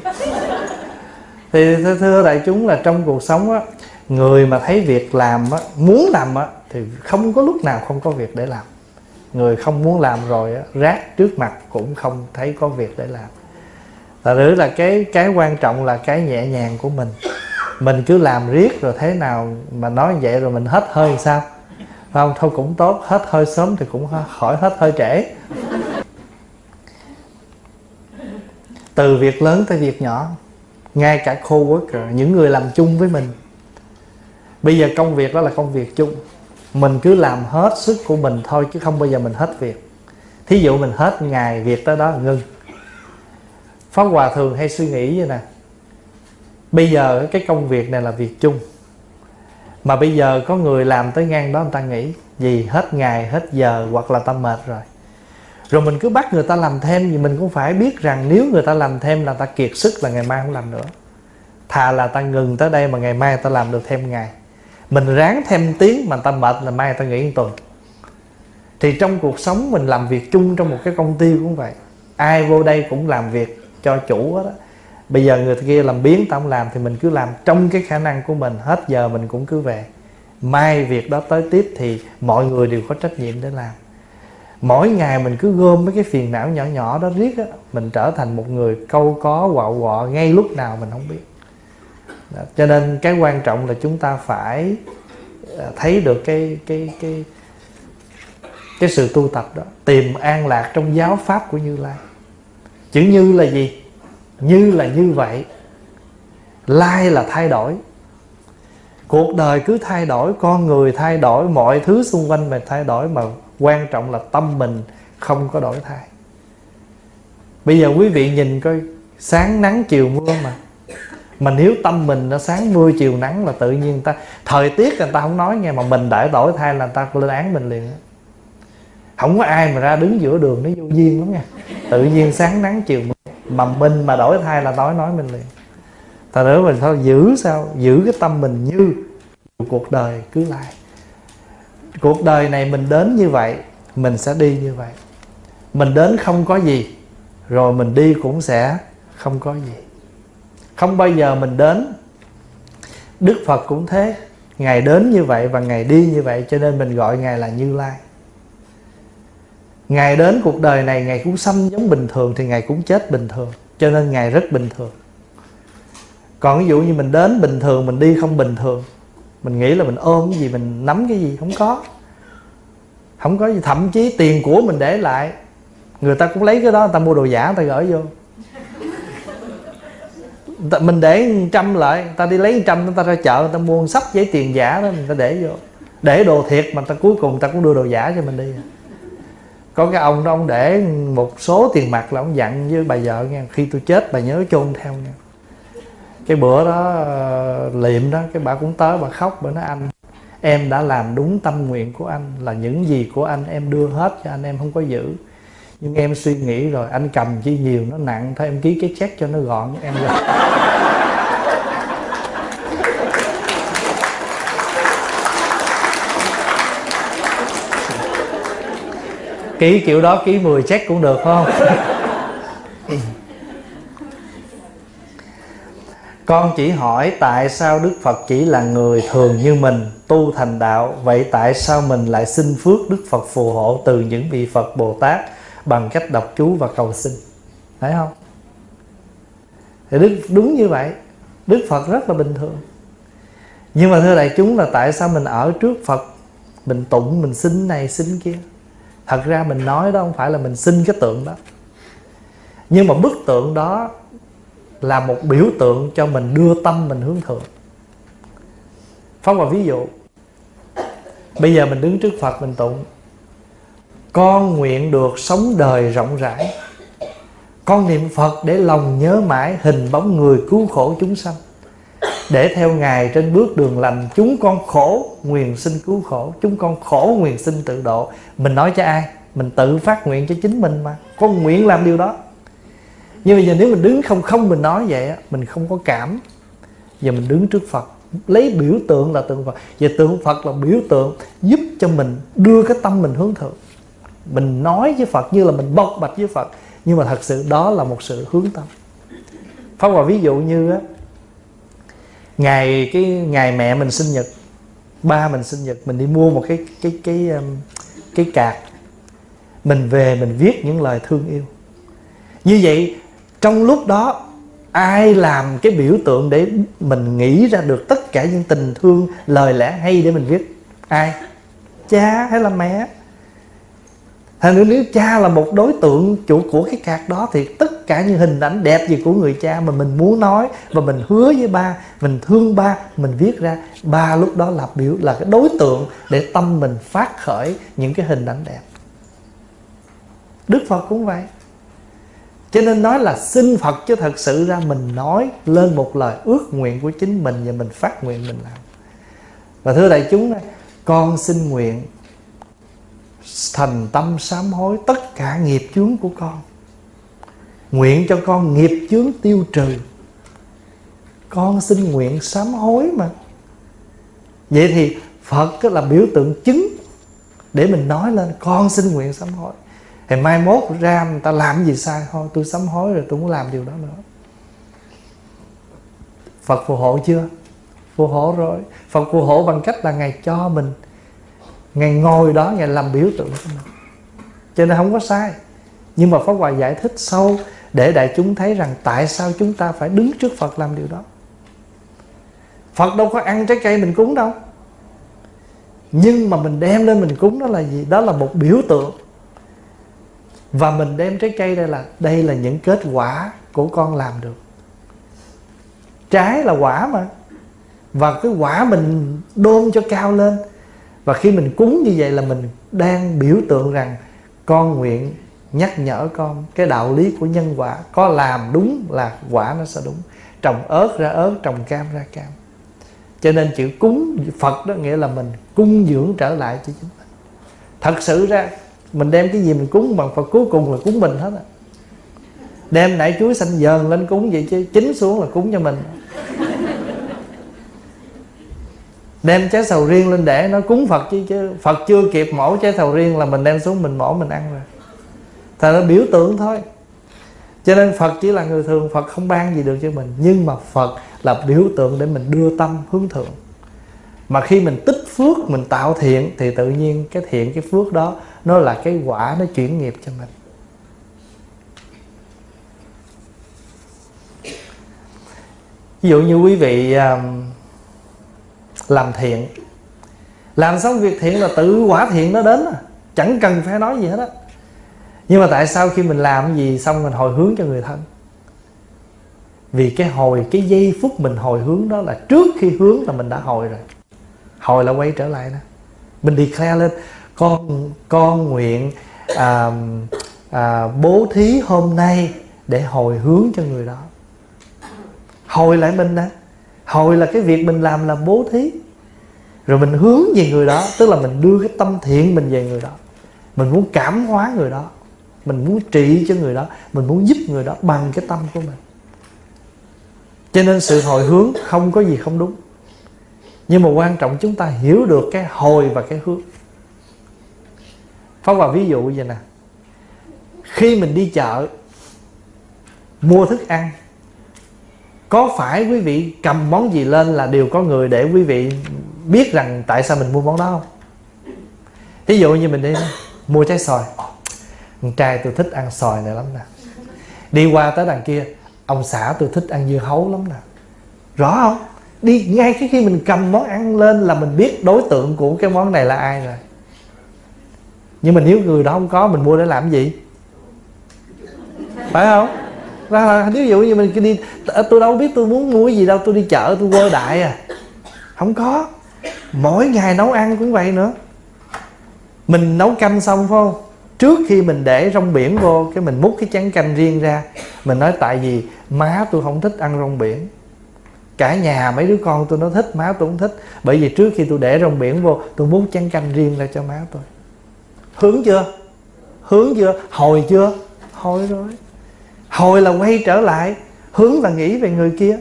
Thì thưa đại chúng là trong cuộc sống á, người mà thấy việc làm á, muốn làm á, thì không có lúc nào không có việc để làm. Người không muốn làm rồi á, rác trước mặt cũng không thấy có việc để làm thật sự là cái cái quan trọng là cái nhẹ nhàng của mình. Mình cứ làm riết rồi thế nào mà nói vậy rồi mình hết hơi sao? Không, thôi cũng tốt, hết hơi sớm thì cũng khỏi hết hơi trễ. Từ việc lớn tới việc nhỏ, ngay cả co-worker, những người làm chung với mình. Bây giờ công việc đó là công việc chung. Mình cứ làm hết sức của mình thôi chứ không bao giờ mình hết việc. Thí dụ mình hết ngày việc tới đó, ngưng. Pháp Hòa thường hay suy nghĩ như nè Bây giờ cái công việc này là việc chung. Mà bây giờ có người làm tới ngang đó, người ta nghĩ Gì hết ngày, hết giờ, hoặc là ta mệt rồi. Rồi mình cứ bắt người ta làm thêm Thì mình cũng phải biết rằng nếu người ta làm thêm là ta kiệt sức là ngày mai không làm nữa. Thà là ta ngừng tới đây mà ngày mai ta làm được thêm ngày. Mình ráng thêm tiếng mà ta mệt là mai ta nghỉ một tuần. Thì trong cuộc sống mình làm việc chung trong một cái công ty cũng vậy. Ai vô đây cũng làm việc cho chủ đó. Bây giờ người kia làm biến tao không làm thì mình cứ làm trong cái khả năng của mình. Hết giờ mình cũng cứ về. Mai việc đó tới tiếp thì mọi người đều có trách nhiệm để làm. Mỗi ngày mình cứ gom mấy cái phiền não nhỏ nhỏ đó riết á, mình trở thành một người câu có, quạo quọ, ngay lúc nào mình không biết. Đó. cho nên cái quan trọng là chúng ta phải ờ, thấy được cái cái cái cái sự tu tập đó. Tìm an lạc trong giáo pháp của như lai chữ như là gì? Như là như vậy. Lai là thay đổi. Cuộc đời cứ thay đổi, con người thay đổi, mọi thứ xung quanh mình thay đổi, mà quan trọng là tâm mình không có đổi thay. Bây giờ quý vị nhìn coi, sáng nắng chiều mưa mà. Mà nếu tâm mình nó sáng mưa chiều nắng là tự nhiên ta, thời tiết người ta không nói nghe, mà mình đã đổi thay là người ta lên án mình liền không có ai mà ra đứng giữa đường nó vô duyên lắm nha. Tự nhiên sáng nắng chiều mưa, mà mình mà đổi thay là nói nói mình liền. Ta nữa mình thôi, giữ sao? Giữ cái tâm mình như cuộc đời cứ lại cuộc đời này mình đến như vậy, mình sẽ đi như vậy. Mình đến không có gì, rồi mình đi cũng sẽ không có gì. Không bao giờ mình đến, đức phật cũng thế. Ngài đến như vậy và ngài đi như vậy, cho nên mình gọi ngài là như lai ngài đến cuộc đời này, ngài cũng xâm giống bình thường thì ngài cũng chết bình thường. Cho nên ngài rất bình thường. Còn ví dụ như mình đến bình thường, mình đi không bình thường, mình nghĩ là mình ôm cái gì, mình nắm cái gì, không có. Không có gì. Thậm chí tiền của mình để lại, người ta cũng lấy cái đó, người ta mua đồ giả, người ta gửi vô. Mình để trăm lại ta đi lấy trăm, người ta ra chợ, người ta mua sắp giấy tiền giả đó mình ta để vô. Để đồ thiệt mà ta cuối cùng ta cũng đưa đồ giả cho mình đi có cái ông đó, ông để một số tiền mặt là ông dặn với bà vợ nha khi tôi chết bà nhớ chôn theo nha cái bữa đó ờ, liệm đó, cái bà cũng tới bà khóc, bà nói, anh, em đã làm đúng tâm nguyện của anh, là những gì của anh em đưa hết cho anh, em không có giữ. Nhưng em suy nghĩ rồi, anh cầm chi nhiều nó nặng, thôi em ký cái check cho nó gọn, em rồi ký kiểu đó ký 10 check cũng được không? Con chỉ hỏi tại sao đức phật chỉ là người thường như mình, tu thành đạo. Vậy tại sao mình lại xin phước đức phật phù hộ từ những vị phật bồ tát bằng cách đọc chú và cầu xin? Thấy không? Thì đức, đúng như vậy. Đức phật rất là bình thường. Nhưng mà thưa đại chúng là tại sao mình ở trước phật, mình tụng, mình xin này, xin kia? Thật ra mình nói đó không phải là mình xin cái tượng đó. Nhưng mà bức tượng đó là một biểu tượng cho mình đưa tâm mình hướng thượng. Phong vào ví dụ, Bây giờ mình đứng trước Phật mình tụng, Con nguyện được sống đời rộng rãi. Con niệm Phật để lòng nhớ mãi Hình bóng người cứu khổ chúng sanh. Để theo Ngài trên bước đường lành, Chúng con khổ nguyện sinh cứu khổ, Chúng con khổ nguyện sinh tự độ. Mình nói cho ai? Mình tự phát nguyện cho chính mình mà. Con nguyện làm điều đó. Nhưng bây giờ nếu mình đứng không không mình nói vậy á, mình không có cảm. Giờ mình đứng trước phật, lấy biểu tượng là tượng phật. Và tượng phật là biểu tượng giúp cho mình đưa cái tâm mình hướng thượng. Mình nói với phật như là mình bộc bạch với phật. Nhưng mà thật sự đó là một sự hướng tâm. Phát vào ví dụ như á ngày cái ngày mẹ mình sinh nhật ba mình sinh nhật mình đi mua một cái cái cái um, cái, cái card mình về mình viết những lời thương yêu. Như vậy trong lúc đó ai làm cái biểu tượng để mình nghĩ ra được tất cả những tình thương lời lẽ hay để mình viết? Ai? Cha hay là mẹ? Thành nữa nếu cha là một đối tượng chủ của cái cạc đó Thì tất cả những hình ảnh đẹp gì của người cha mà mình muốn nói Và mình hứa với ba, mình thương ba, mình viết ra Ba lúc đó là biểu là cái đối tượng để tâm mình phát khởi những cái hình ảnh đẹp. Đức Phật cũng vậy. Cho nên nói là xin Phật chứ thật sự ra mình nói lên một lời ước nguyện của chính mình và mình phát nguyện mình làm. Và thưa đại chúng này con xin nguyện thành tâm sám hối tất cả nghiệp chướng của con nguyện cho con nghiệp chướng tiêu trừ. Con xin nguyện sám hối mà. Vậy thì phật là biểu tượng chứng để mình nói lên, con xin nguyện sám hối. Thì mai mốt ra người ta làm gì sai, thôi, tôi sám hối rồi, tôi muốn làm điều đó nữa. Phật phù hộ chưa? Phù hộ rồi. Phật phù hộ bằng cách là ngài cho mình, ngài ngồi đó, ngài làm biểu tượng cho mình. Cho nên không có sai. Nhưng mà pháp hòa giải thích sâu để đại chúng thấy rằng tại sao chúng ta phải đứng trước phật làm điều đó? Phật đâu có ăn trái cây mình cúng đâu. Nhưng mà mình đem lên mình cúng đó là gì? Đó là một biểu tượng. Và mình đem trái cây đây là đây là những kết quả của con làm được. Trái là quả mà. Và cái quả mình đôn cho cao lên. Và khi mình cúng như vậy là mình đang biểu tượng rằng con nguyện nhắc nhở con cái đạo lý của nhân quả. Có làm đúng là quả nó sẽ đúng. Trồng ớt ra ớt, trồng cam ra cam. Cho nên chữ cúng phật đó nghĩa là mình cung dưỡng trở lại cho chính mình. Thật sự ra, mình đem cái gì mình cúng bằng phật cuối cùng là cúng mình hết á. Đem nãy chuối xanh dờn lên cúng vậy chứ, chính xuống là cúng cho mình. Đem trái sầu riêng lên để nó cúng phật chứ chứ, phật chưa kịp mổ trái sầu riêng là mình đem xuống mình mổ mình ăn rồi thành nó biểu tượng thôi. Cho nên phật chỉ là người thường phật không ban gì được cho mình. Nhưng mà phật là biểu tượng để mình đưa tâm hướng thượng. Mà khi mình tích phước mình tạo thiện thì tự nhiên cái thiện cái phước đó nó là cái quả nó chuyển nghiệp cho mình. Ví dụ như quý vị um, làm thiện. Làm xong việc thiện là tự quả thiện nó đến à. chẳng cần phải nói gì hết á nhưng mà tại sao khi mình làm gì xong mình hồi hướng cho người thân? Vì cái hồi cái giây phút mình hồi hướng đó là trước khi hướng là mình đã hồi rồi. Hồi là quay trở lại đó mình declare lên con con nguyện à, à, bố thí hôm nay để hồi hướng cho người đó. Hồi lại mình đó hồi là cái việc mình làm là bố thí. Rồi mình hướng về người đó tức là mình đưa cái tâm thiện mình về người đó. Mình muốn cảm hóa người đó mình muốn trị cho người đó, mình muốn giúp người đó bằng cái tâm của mình. Cho nên sự hồi hướng không có gì không đúng. Nhưng mà quan trọng chúng ta hiểu được cái hồi và cái hướng. Pháp vào ví dụ vậy nè. Khi mình đi chợ, Mua thức ăn, Có phải quý vị cầm món gì lên là đều có người để quý vị biết rằng tại sao mình mua món đó không? Ví dụ như mình đi mua trái xoài. Con trai tôi thích ăn xoài này lắm nè Đi qua tới đằng kia, Ông xã tôi thích ăn dưa hấu lắm nè Rõ không? Đi, ngay cái khi mình cầm món ăn lên là mình biết đối tượng của cái món này là ai rồi Nhưng mà nếu người đó không có, mình mua để làm gì? Phải không? Ra là ví dụ như mình đi ờ, Tôi đâu biết tôi muốn mua cái gì đâu, Tôi đi chợ, tôi quơ đại à Không có Mỗi ngày nấu ăn cũng vậy nữa Mình nấu canh xong phải không? Trước khi mình để rong biển vô, Cái mình múc cái chén canh riêng ra, Mình nói, tại vì má tôi không thích ăn rong biển. Cả nhà, mấy đứa con tôi nó thích, má tôi cũng thích. Bởi vì trước khi tôi để rong biển vô, tôi muốn chén canh riêng ra cho má tôi. Hướng chưa? Hướng chưa? Hồi chưa? Hồi rồi. Hồi là quay trở lại, hướng là nghĩ về người kia.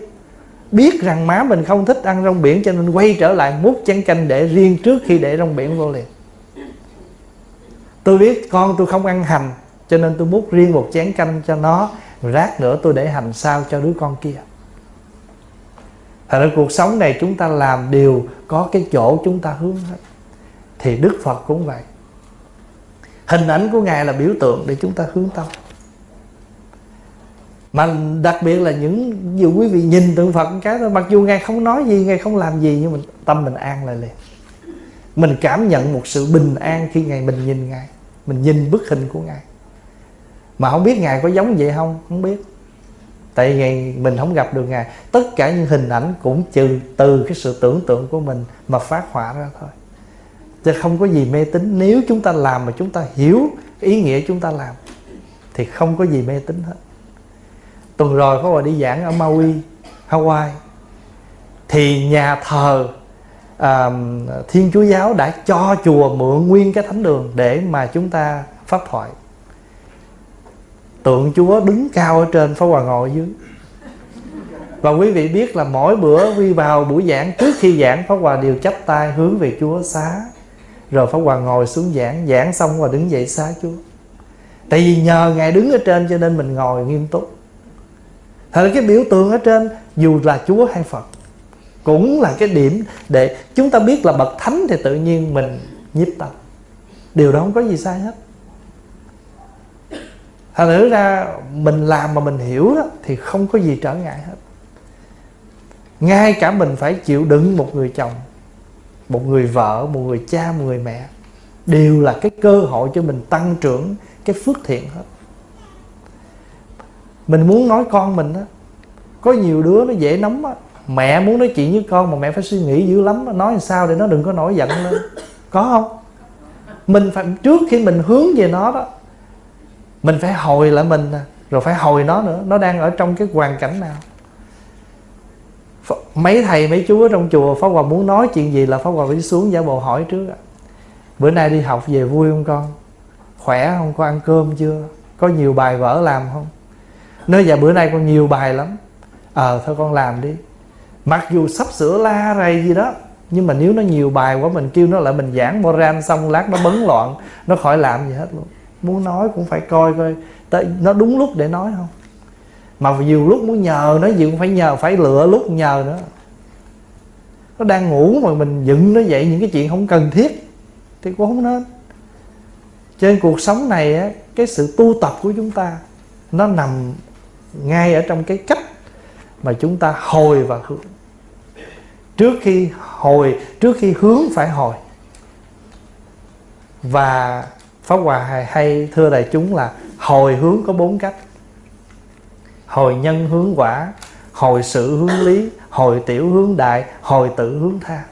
Biết rằng má mình không thích ăn rong biển, cho nên quay trở lại múc chén canh để riêng trước khi để rong biển vô liền tôi biết con tôi không ăn hành cho nên tôi múc riêng một chén canh cho nó rác nữa tôi để hành sao cho đứa con kia. Thật ra cuộc sống này chúng ta làm đều có cái chỗ chúng ta hướng hết. Thì Đức Phật cũng vậy. Hình ảnh của Ngài là biểu tượng để chúng ta hướng tâm. Mà đặc biệt là những Dù quý vị nhìn tượng Phật cái thôi Mặc dù Ngài không nói gì, Ngài không làm gì Nhưng mà tâm mình an lại liền. Mình cảm nhận một sự bình an khi ngày mình nhìn Ngài, Mình nhìn bức hình của Ngài. Mà không biết Ngài có giống vậy không? Không biết. Tại vì mình không gặp được ngài. Tất cả những hình ảnh cũng trừ từ cái sự tưởng tượng của mình mà phát họa ra thôi. Chứ không có gì mê tín. Nếu chúng ta làm mà chúng ta hiểu ý nghĩa chúng ta làm, thì không có gì mê tín hết. Tuần rồi có bà đi giảng ở Maui, Hawaii. Thì nhà thờ à, Thiên Chúa giáo đã cho chùa mượn nguyên cái thánh đường để mà chúng ta pháp thoại. Tượng chúa đứng cao ở trên phó hòa ngồi dưới. Và quý vị biết là mỗi bữa vi vào buổi giảng trước khi giảng pháp hòa đều chắp tay hướng về chúa xá. Rồi pháp hòa ngồi xuống giảng giảng xong và đứng dậy xá chúa. Tại vì nhờ ngài đứng ở trên cho nên mình ngồi nghiêm túc. Thật là cái biểu tượng ở trên dù là chúa hay phật cũng là cái điểm để chúng ta biết là bậc thánh thì tự nhiên mình nhiếp tâm. Điều đó không có gì sai hết. Thành thử ra mình làm mà mình hiểu đó thì không có gì trở ngại hết. Ngay cả mình phải chịu đựng một người chồng, một người vợ, một người cha, một người mẹ, đều là cái cơ hội cho mình tăng trưởng cái phước thiện hết. Mình muốn nói con mình á, có nhiều đứa nó dễ nóng á mẹ muốn nói chuyện với con mà mẹ phải suy nghĩ dữ lắm. Nói làm sao để nó đừng có nổi giận lên có không? Mình phải trước khi mình hướng về nó đó mình phải hồi lại mình rồi phải hồi nó nữa. Nó đang ở trong cái hoàn cảnh nào? Mấy thầy mấy chú ở trong chùa pháp hòa muốn nói chuyện gì là pháp hòa phải xuống giả bộ hỏi trước bữa nay đi học về vui không con? Khỏe không? Có ăn cơm chưa? Có nhiều bài vở làm không? Nói dạ bữa nay con nhiều bài lắm. Ờ à, thôi con làm đi mặc dù sắp sửa la rầy gì đó, nhưng mà nếu nó nhiều bài quá, mình kêu nó lại mình giảng moran xong lát nó bấn loạn, nó khỏi làm gì hết luôn. Muốn nói cũng phải coi coi, tới, nó đúng lúc để nói không? Mà nhiều lúc muốn nhờ nó gì cũng phải nhờ, phải lựa lúc nhờ nữa. Nó đang ngủ mà mình dựng nó dậy những cái chuyện không cần thiết thì cũng không nên. Trên cuộc sống này cái sự tu tập của chúng ta, nó nằm ngay ở trong cái cách mà chúng ta hồi và hướng. Trước khi hồi trước khi hướng phải hồi. Và pháp hòa hay, hay thưa đại chúng là hồi hướng có bốn cách. Hồi nhân hướng quả hồi sự hướng lý hồi tiểu hướng đại hồi tự hướng tha.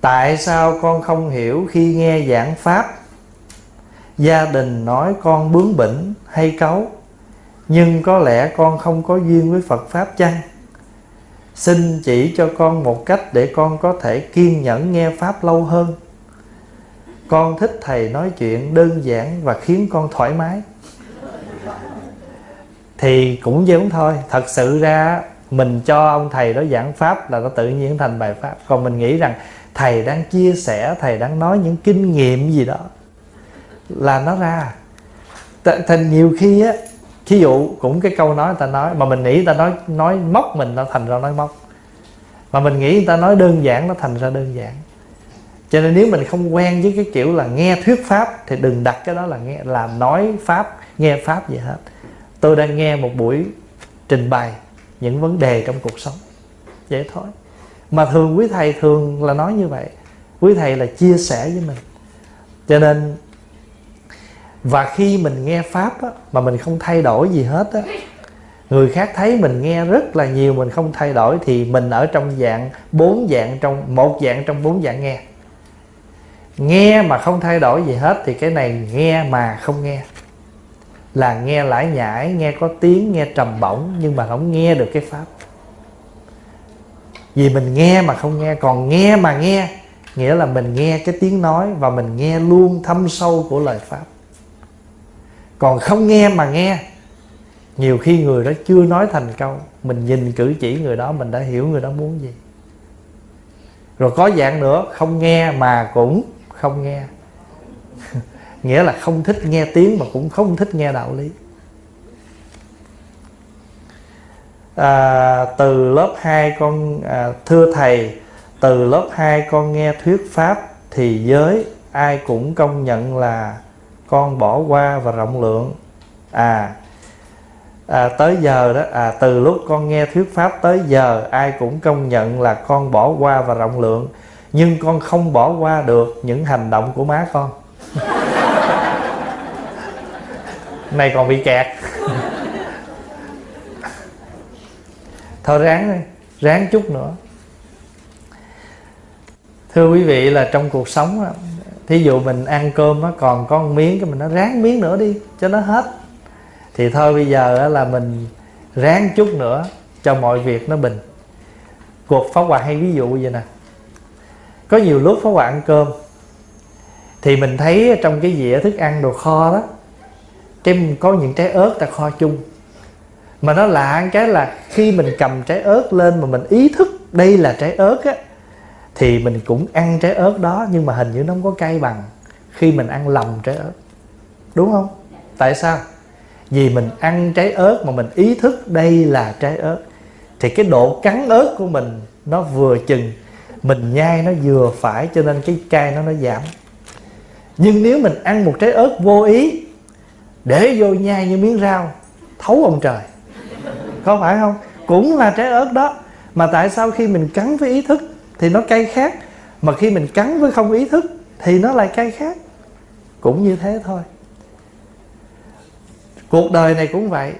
Tại sao con không hiểu khi nghe giảng pháp gia đình nói con bướng bỉnh hay cấu nhưng có lẽ con không có duyên với phật pháp chăng? Xin chỉ cho con một cách để con có thể kiên nhẫn nghe pháp lâu hơn. Con thích thầy nói chuyện đơn giản và khiến con thoải mái. Thì cũng giống thôi, thật sự ra mình cho ông thầy đó giảng pháp là nó tự nhiên thành bài pháp. Còn mình nghĩ rằng thầy đang chia sẻ, thầy đang nói những kinh nghiệm gì đó là nó ra. Thành nhiều khi á, thí dụ cũng cái câu nói người ta nói, mà mình nghĩ người ta nói nói móc mình nó thành ra nói móc. Mà mình nghĩ người ta nói đơn giản nó thành ra đơn giản. Cho nên nếu mình không quen với cái kiểu là nghe thuyết pháp thì đừng đặt cái đó là nghe làm nói pháp, nghe pháp gì hết. Tôi đang nghe một buổi trình bày những vấn đề trong cuộc sống. Vậy thôi. Mà thường quý thầy thường là nói như vậy. Quý thầy là chia sẻ với mình. Cho nên và khi mình nghe pháp á, mà mình không thay đổi gì hết á, người khác thấy mình nghe rất là nhiều mình không thay đổi thì mình ở trong dạng bốn dạng trong một dạng trong bốn dạng nghe. Nghe mà không thay đổi gì hết thì cái này nghe mà không nghe. Là nghe lải nhải nghe có tiếng nghe trầm bổng nhưng mà không nghe được cái pháp. Vì mình nghe mà không nghe còn nghe mà nghe nghĩa là mình nghe cái tiếng nói và mình nghe luôn thâm sâu của lời pháp còn không nghe mà nghe. Nhiều khi người đó chưa nói thành câu mình nhìn cử chỉ người đó mình đã hiểu người đó muốn gì. Rồi có dạng nữa không nghe mà cũng không nghe. [laughs] Nghĩa là không thích nghe tiếng mà cũng không thích nghe đạo lý. À, từ lớp 2 con à, thưa thầy từ lớp 2 con nghe thuyết pháp thì giới ai cũng công nhận là con bỏ qua và rộng lượng. À, à tới giờ đó à từ lúc con nghe thuyết pháp tới giờ ai cũng công nhận là con bỏ qua và rộng lượng. Nhưng con không bỏ qua được những hành động của má con. [laughs] Này còn bị kẹt. [laughs] Thôi ráng ráng chút nữa. Thưa quý vị là trong cuộc sống thí dụ mình ăn cơm nó còn có một miếng cái mình nó ráng miếng nữa đi, cho nó hết. Thì thôi bây giờ là mình ráng chút nữa cho mọi việc nó bình. Cuộc phá hoại hay ví dụ vậy nè. Có nhiều lúc phá hoại ăn cơm, thì mình thấy trong cái dĩa thức ăn đồ kho đó, cái có những trái ớt ta kho chung. Mà nó lạ cái là khi mình cầm trái ớt lên mà mình ý thức đây là trái ớt á thì mình cũng ăn trái ớt đó, nhưng mà hình như nó không có cay bằng khi mình ăn lầm trái ớt. Đúng không? Tại sao? Vì mình ăn trái ớt mà mình ý thức đây là trái ớt. Thì cái độ cắn ớt của mình nó vừa chừng, mình nhai nó vừa phải cho nên cái cay nó nó giảm. Nhưng nếu mình ăn một trái ớt vô ý, để vô nhai như miếng rau, thấu ông trời. Có phải không? Cũng là trái ớt đó. Mà tại sao khi mình cắn với ý thức thì nó cay khác. Mà khi mình cắn với không ý thức thì nó lại cay khác. Cũng như thế thôi. Cuộc đời này cũng vậy.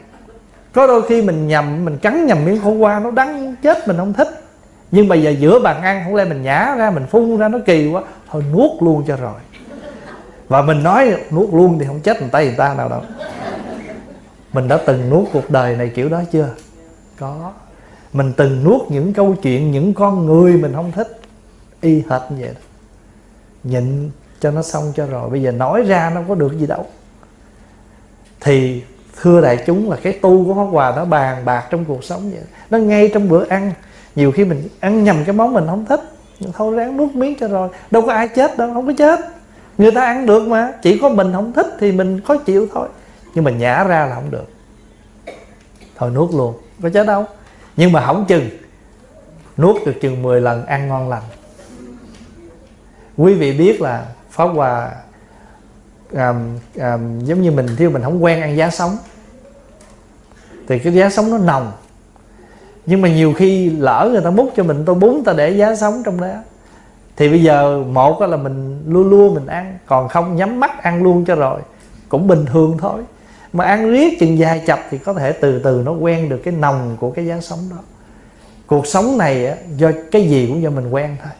Có đôi khi mình nhầm, mình cắn nhầm miếng khổ qua, nó đắng chết mình không thích. Nhưng bây giờ giữa bàn ăn không lẽ mình nhả ra, mình phun ra, nó kỳ quá. Thôi nuốt luôn cho rồi. Và mình nói nuốt luôn thì không chết người tay người ta nào đâu. Mình đã từng nuốt cuộc đời này kiểu đó chưa? Có mình từng nuốt những câu chuyện, những con người mình không thích. Y hệt như vậy đó. nhịn cho nó xong cho rồi. Bây giờ nói ra nó không có được gì đâu. Thì thưa đại chúng là cái tu của Pháp Hòa nó bàn bạc trong cuộc sống vậy. Nó ngay trong bữa ăn. Nhiều khi mình ăn nhầm cái món mình không thích. Thôi ráng nuốt miếng cho rồi. Đâu có ai chết đâu, không có chết. Người ta ăn được mà. Chỉ có mình không thích thì mình khó chịu thôi. Nhưng mà nhả ra là không được. Thôi nuốt luôn. Có chết đâu nhưng mà hỏng chừng nuốt được chừng 10 lần ăn ngon lành. Quý vị biết là pháp hòa um, um, giống như mình thiếu mình không quen ăn giá sống thì cái giá sống nó nồng. Nhưng mà nhiều khi lỡ người ta múc cho mình tô bún ta để giá sống trong đó. Thì bây giờ một là mình lua lua mình ăn còn không nhắm mắt ăn luôn cho rồi cũng bình thường thôi mà ăn riết chừng dài chập thì có thể từ từ nó quen được cái nồng của cái giá sống đó. Cuộc sống này á, do cái gì cũng do mình quen thôi.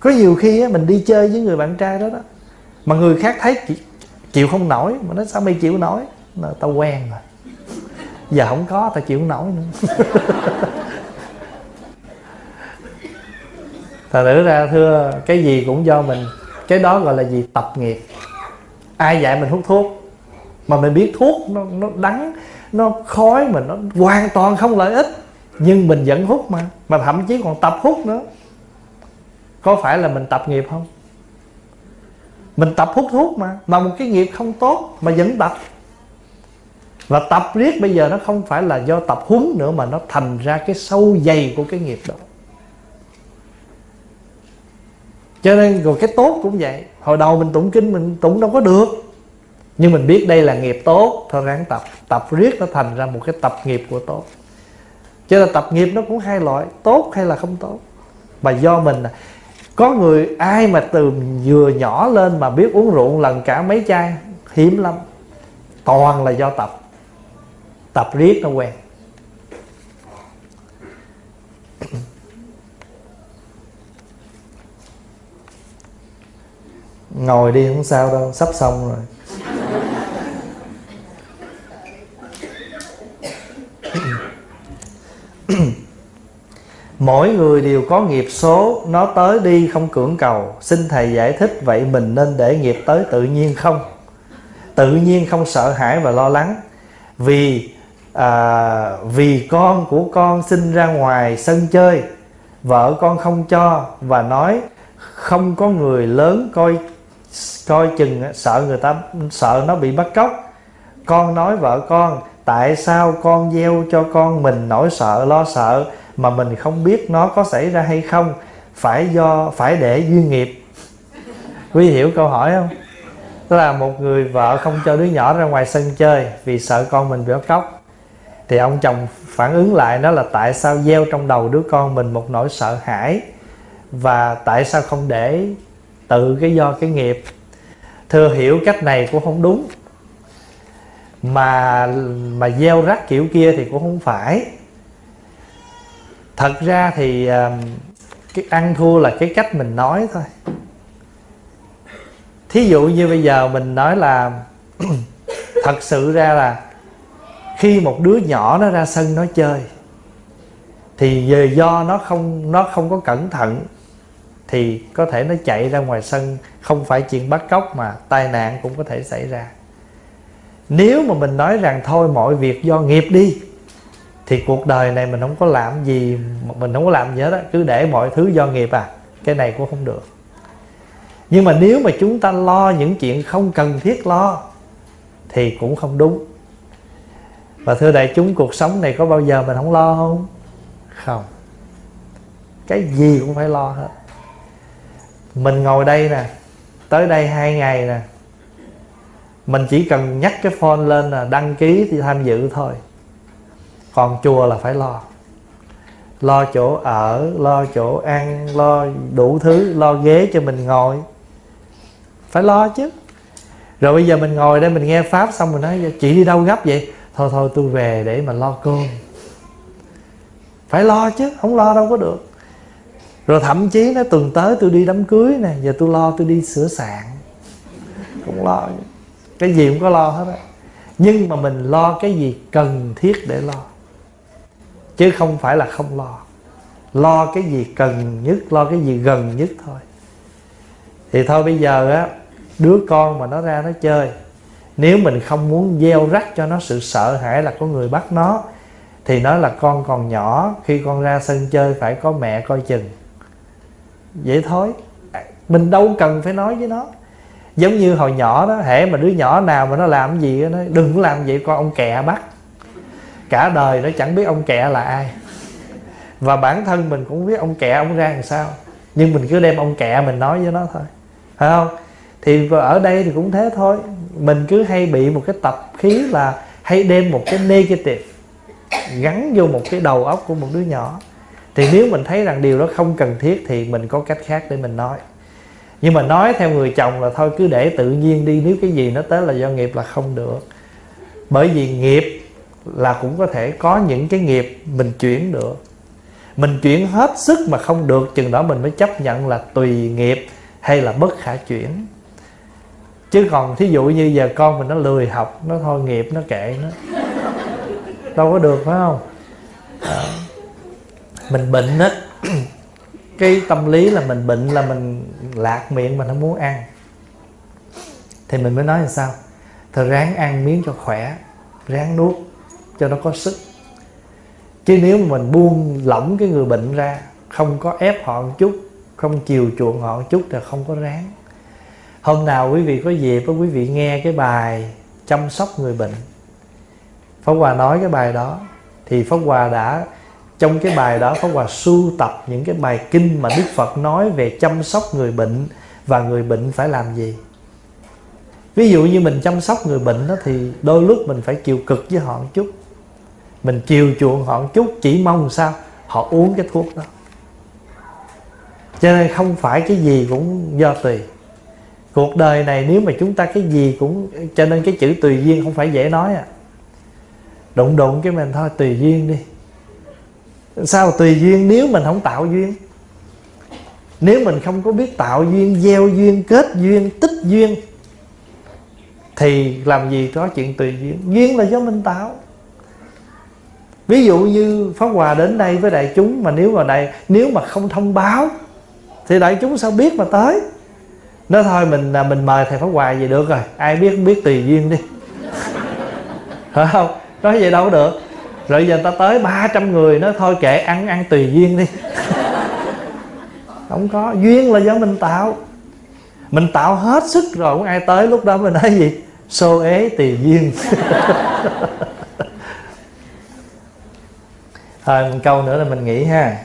Có nhiều khi á, mình đi chơi với người bạn trai đó đó mà người khác thấy chịu không nổi mà nói sao mày chịu nổi? Là tao quen rồi. Giờ không có tao chịu không nổi nữa. [laughs] Thật nữ ra thưa cái gì cũng do mình cái đó gọi là gì? Tập nghiệp. Ai dạy mình hút thuốc? Mà mình biết thuốc nó nó đắng, nó khói mà nó hoàn toàn không lợi ích. Nhưng mình vẫn hút mà mà thậm chí còn tập hút nữa. Có phải là mình tập nghiệp không? Mình tập hút thuốc mà mà một cái nghiệp không tốt mà vẫn tập. Và tập riết bây giờ nó không phải là do tập huấn nữa mà nó thành ra cái sâu dày của cái nghiệp đó. Cho nên rồi cái tốt cũng vậy. Hồi đầu mình tụng kinh mình tụng đâu có được nhưng mình biết đây là nghiệp tốt, thôi ráng tập. Tập riết nó thành ra một cái tập nghiệp của tốt. Cho nên tập nghiệp nó cũng hai loại, tốt hay là không tốt. Mà do mình à, có người, ai mà từ vừa nhỏ lên mà biết uống rượu lần cả mấy chai, hiếm lắm. Toàn là do tập. Tập riết nó quen. Ngồi đi không sao đâu, sắp xong rồi. Mỗi người đều có nghiệp số nó tới đi không cưỡng cầu. Xin thầy giải thích vậy mình nên để nghiệp tới tự nhiên không? Tự nhiên không sợ hãi và lo lắng. Vì à, vì con của con sinh ra ngoài sân chơi vợ con không cho và nói không có người lớn coi coi chừng sợ người ta sợ nó bị bắt cóc. Con nói vợ con tại sao con gieo cho con mình nỗi sợ lo sợ? Mà mình không biết nó có xảy ra hay không, phải do, phải để duyên nghiệp. Quý hiểu câu hỏi không? Tức là một người vợ không cho đứa nhỏ ra ngoài sân chơi vì sợ con mình bị bắt cóc. Thì ông chồng phản ứng lại đó là tại sao gieo trong đầu đứa con mình một nỗi sợ hãi và tại sao không để tự cái do cái nghiệp. Thưa hiểu cách này cũng không đúng. Mà mà gieo rắc kiểu kia thì cũng không phải thật ra thì cái ăn thua là cái cách mình nói thôi. Thí dụ như bây giờ mình nói là [clears throat] thật sự ra là khi một đứa nhỏ nó ra sân nó chơi, thì về do nó không nó không có cẩn thận, thì có thể nó chạy ra ngoài sân, không phải chuyện bắt cóc mà tai nạn cũng có thể xảy ra. Nếu mà mình nói rằng thôi, mọi việc do nghiệp đi thì cuộc đời này mình không có làm gì mình không có làm gì hết đó, cứ để mọi thứ do nghiệp à. Cái này cũng không được. Nhưng mà nếu mà chúng ta lo những chuyện không cần thiết lo thì cũng không đúng. Và thưa đại chúng cuộc sống này có bao giờ mình không lo không? Không. Cái gì cũng phải lo hết. Mình ngồi đây nè tới đây hai ngày nè mình chỉ cần nhắc cái phone lên là đăng ký thì tham dự thôi còn chùa là phải lo. Lo chỗ ở, lo chỗ ăn, lo đủ thứ, lo ghế cho mình ngồi. Phải lo chứ. Rồi bây giờ mình ngồi đây, mình nghe pháp xong mình nói, chị đi đâu gấp vậy? Thôi thôi, tôi về để mà lo cơm. Phải lo chứ, không lo đâu có được. Rồi thậm chí nó tuần tới tôi đi đám cưới nè, giờ tôi lo tôi đi sửa sạn. Cũng lo. Cái gì cũng có lo hết á. Nhưng mà mình lo cái gì cần thiết để lo chứ không phải là không lo. Lo cái gì cần nhất lo cái gì gần nhất thôi. Thì thôi bây giờ á đứa con mà nó ra nó chơi nếu mình không muốn gieo rắc cho nó sự sợ hãi là có người bắt nó thì nói là con còn nhỏ khi con ra sân chơi phải có mẹ coi chừng. Vậy thôi. Mình đâu cần phải nói với nó. Giống như hồi nhỏ đó hễ mà đứa nhỏ nào mà nó làm cái gì đó, nó đừng làm vậy con ông kẹ bắt cả đời nó chẳng biết ông kẹ là ai. Và bản thân mình cũng biết ông kẹ ông ra làm sao. Nhưng mình cứ đem ông kẹ mình nói với nó thôi. Phải không? Thì ở đây thì cũng thế thôi. Mình cứ hay bị một cái tập khí là hay đem một cái negative gắn vô một cái đầu óc của một đứa nhỏ. Thì nếu mình thấy rằng điều đó không cần thiết thì mình có cách khác để mình nói. Nhưng mà nói theo người chồng là thôi, cứ để tự nhiên đi. Nếu cái gì nó tới là do nghiệp là không được. Bởi vì nghiệp là cũng có thể có những cái nghiệp mình chuyển được. Mình chuyển hết sức mà không được chừng đó mình mới chấp nhận là tùy nghiệp hay là bất khả chuyển. Chứ còn thí dụ như giờ con mình nó lười học nó thôi nghiệp nó kệ nó. Đâu có được phải không? À, mình bệnh á [clears throat] cái tâm lý là mình bệnh là mình lạc miệng mình không muốn ăn. Thì mình mới nói là sao? Thôi ráng ăn miếng cho khỏe ráng nuốt cho nó có sức. Chứ nếu mình buông lỏng cái người bệnh ra, không có ép họ một chút, không chiều chuộng họ một chút thì không có ráng. Hôm nào quý vị có dịp quý vị nghe cái bài chăm sóc người bệnh. Pháp Hòa nói cái bài đó, thì Pháp Hòa đã, trong cái bài đó Pháp Hòa sưu tập những cái bài kinh mà Đức Phật nói về chăm sóc người bệnh và người bệnh phải làm gì. Ví dụ như mình chăm sóc người bệnh đó thì đôi lúc mình phải chịu cực với họ một chút mình chiều chuộng họ một chút, chỉ mong sao họ uống cái thuốc đó. Cho nên không phải cái gì cũng do tùy. Cuộc đời này nếu mà chúng ta cái gì cũng, cho nên cái chữ tùy duyên không phải dễ nói à. Đụng đụng cái mình thôi, tùy duyên đi. Sao tùy duyên nếu mình không tạo duyên? Nếu mình không có biết tạo duyên, gieo duyên, kết duyên, tích duyên, thì làm gì có chuyện tùy duyên? Duyên là do mình tạo ví dụ như pháp hòa đến đây với đại chúng mà nếu mà đại nếu mà không thông báo, thì đại chúng sao biết mà tới? Nói thôi mình là mình mời thầy pháp hòa gì được rồi, ai biết biết tùy duyên đi. [laughs] Phải không? Nói vậy đâu được. Rồi giờ ta tới 300 người nó thôi kệ, ăn ăn tùy duyên đi. [laughs] Không có, duyên là do mình tạo. Mình tạo hết sức rồi, không ai tới lúc đó mình nói gì. Xô ế tùy duyên. [laughs] thôi, một câu nữa là mình nghĩ ha.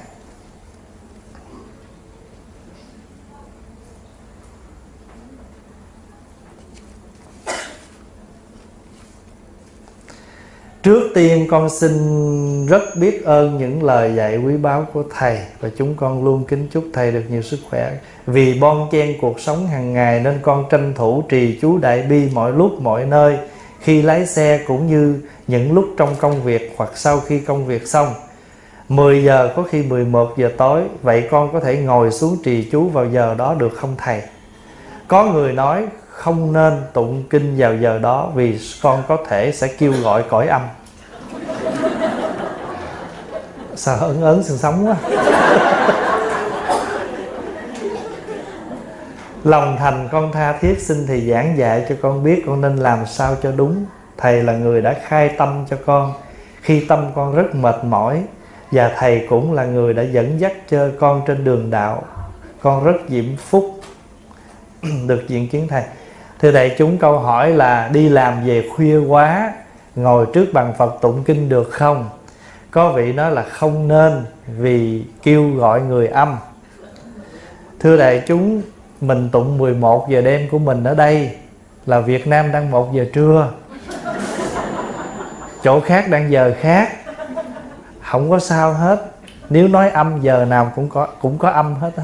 Trước tiên con xin rất biết ơn những lời dạy quý báu của Thầy Và chúng con luôn kính chúc Thầy được nhiều sức khỏe. Vì bon chen cuộc sống hàng ngày nên con tranh thủ trì chú Đại Bi mọi lúc, mọi nơi, Khi lái xe cũng như những lúc trong công việc hoặc sau khi công việc xong. 10 giờ, có khi 11 giờ tối. Vậy con có thể ngồi xuống trì chú vào giờ đó được không Thầy? Có người nói không nên tụng kinh vào giờ đó vì con có thể sẽ kêu gọi cõi âm. Sợ ấn ấn sừng sống quá. Lòng thành con tha thiết, xin thầy giảng dạy cho con biết con nên làm sao cho đúng. Thầy là người đã khai tâm cho con. Khi tâm con rất mệt mỏi và thầy cũng là người đã dẫn dắt cho con trên đường đạo. Con rất diễm phúc. [clears throat] Được diện kiến thầy. Thưa đại chúng câu hỏi là đi làm về khuya quá, ngồi trước bàn phật tụng kinh được không? Có vị nói là không nên vì kêu gọi người âm. Thưa đại chúng, mình tụng 11 giờ đêm của mình ở đây là Việt Nam đang 1 giờ trưa. Chỗ khác đang giờ khác không có sao hết. Nếu nói âm, giờ nào cũng có cũng có âm hết á.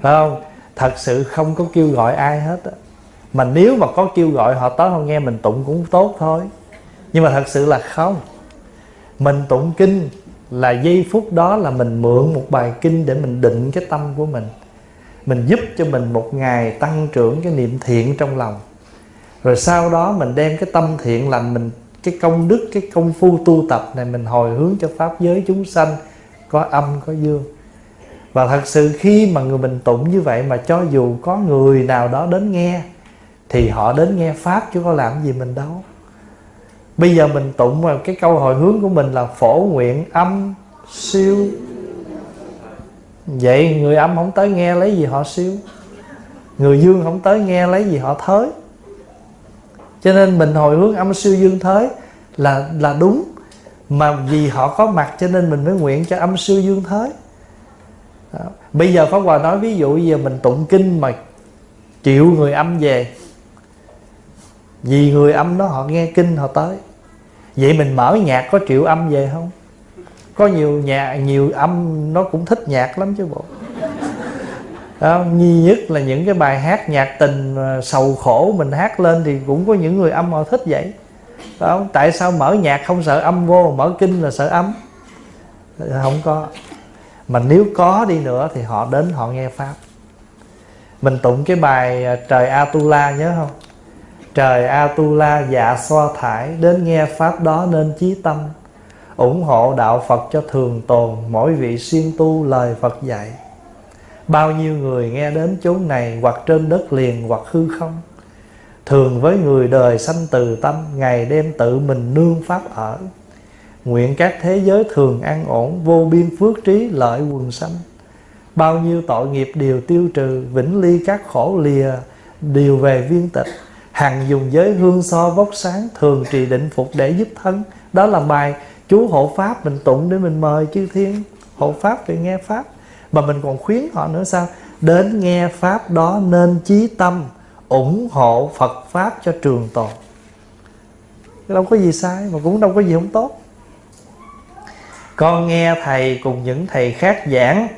Phải không? Thật sự không có kêu gọi ai hết á. Mà nếu mà có kêu gọi họ tới họ nghe mình tụng cũng tốt thôi. Nhưng mà thật sự là không. Mình tụng kinh là giây phút đó là mình mượn một bài kinh để mình định cái tâm của mình. Mình giúp cho mình một ngày tăng trưởng cái niệm thiện trong lòng. Rồi sau đó mình đem cái tâm thiện lành mình cái công đức, cái công phu tu tập này mình hồi hướng cho pháp giới chúng sanh, có âm, có dương. Và thật sự khi mà người mình tụng như vậy mà cho dù có người nào đó đến nghe, thì họ đến nghe pháp chứ có làm gì mình đâu. Bây giờ mình tụng vào cái câu hồi hướng của mình là phổ nguyện âm, siêu. Vậy người âm không tới nghe, lấy gì họ siêu? Người dương không tới nghe, lấy gì họ thới? Cho nên mình hồi hướng âm siêu dương thới là là đúng. Mà vì họ có mặt cho nên mình mới nguyện cho âm siêu dương thới đó. bây giờ pháp hòa nói ví dụ giờ mình tụng kinh mà triệu người âm về, vì người âm đó họ nghe kinh họ tới. Vậy mình mở nhạc có triệu âm về không? Có nhiều nhạc nhiều âm nó cũng thích nhạc lắm chứ bộ đó, nhi nhất là những cái bài hát nhạc tình sầu khổ mình hát lên thì cũng có những người âm họ thích vậy. Đó, tại sao mở nhạc không sợ âm vô mở kinh là sợ âm? Không có. Mà nếu có đi nữa thì họ đến họ nghe pháp. Mình tụng cái bài à, trời atula nhớ không? Trời atula dạ so thải đến nghe pháp đó nên chí tâm. Ủng hộ đạo phật cho thường tồn mỗi vị xuyên tu lời phật dạy bao nhiêu người nghe đến chốn này hoặc trên đất liền hoặc hư không? Thường với người đời sanh từ tâm, ngày đêm tự mình nương pháp ở. Nguyện các thế giới thường an ổn, vô biên phước trí lợi quần sanh. Bao nhiêu tội nghiệp đều tiêu trừ, vĩnh ly các khổ lìa đều về viên tịch. Hằng dùng giới hương so vóc sáng, thường trì định phục để giúp thân. Đó là bài chú hộ pháp mình tụng để mình mời chư thiên. Hộ pháp để nghe pháp mà mình còn khuyến họ nữa sao? Đến nghe pháp đó nên chí tâm, ủng hộ phật pháp cho trường tồn. Đâu có gì sai, mà cũng đâu có gì không tốt. Con nghe thầy cùng những thầy khác giảng,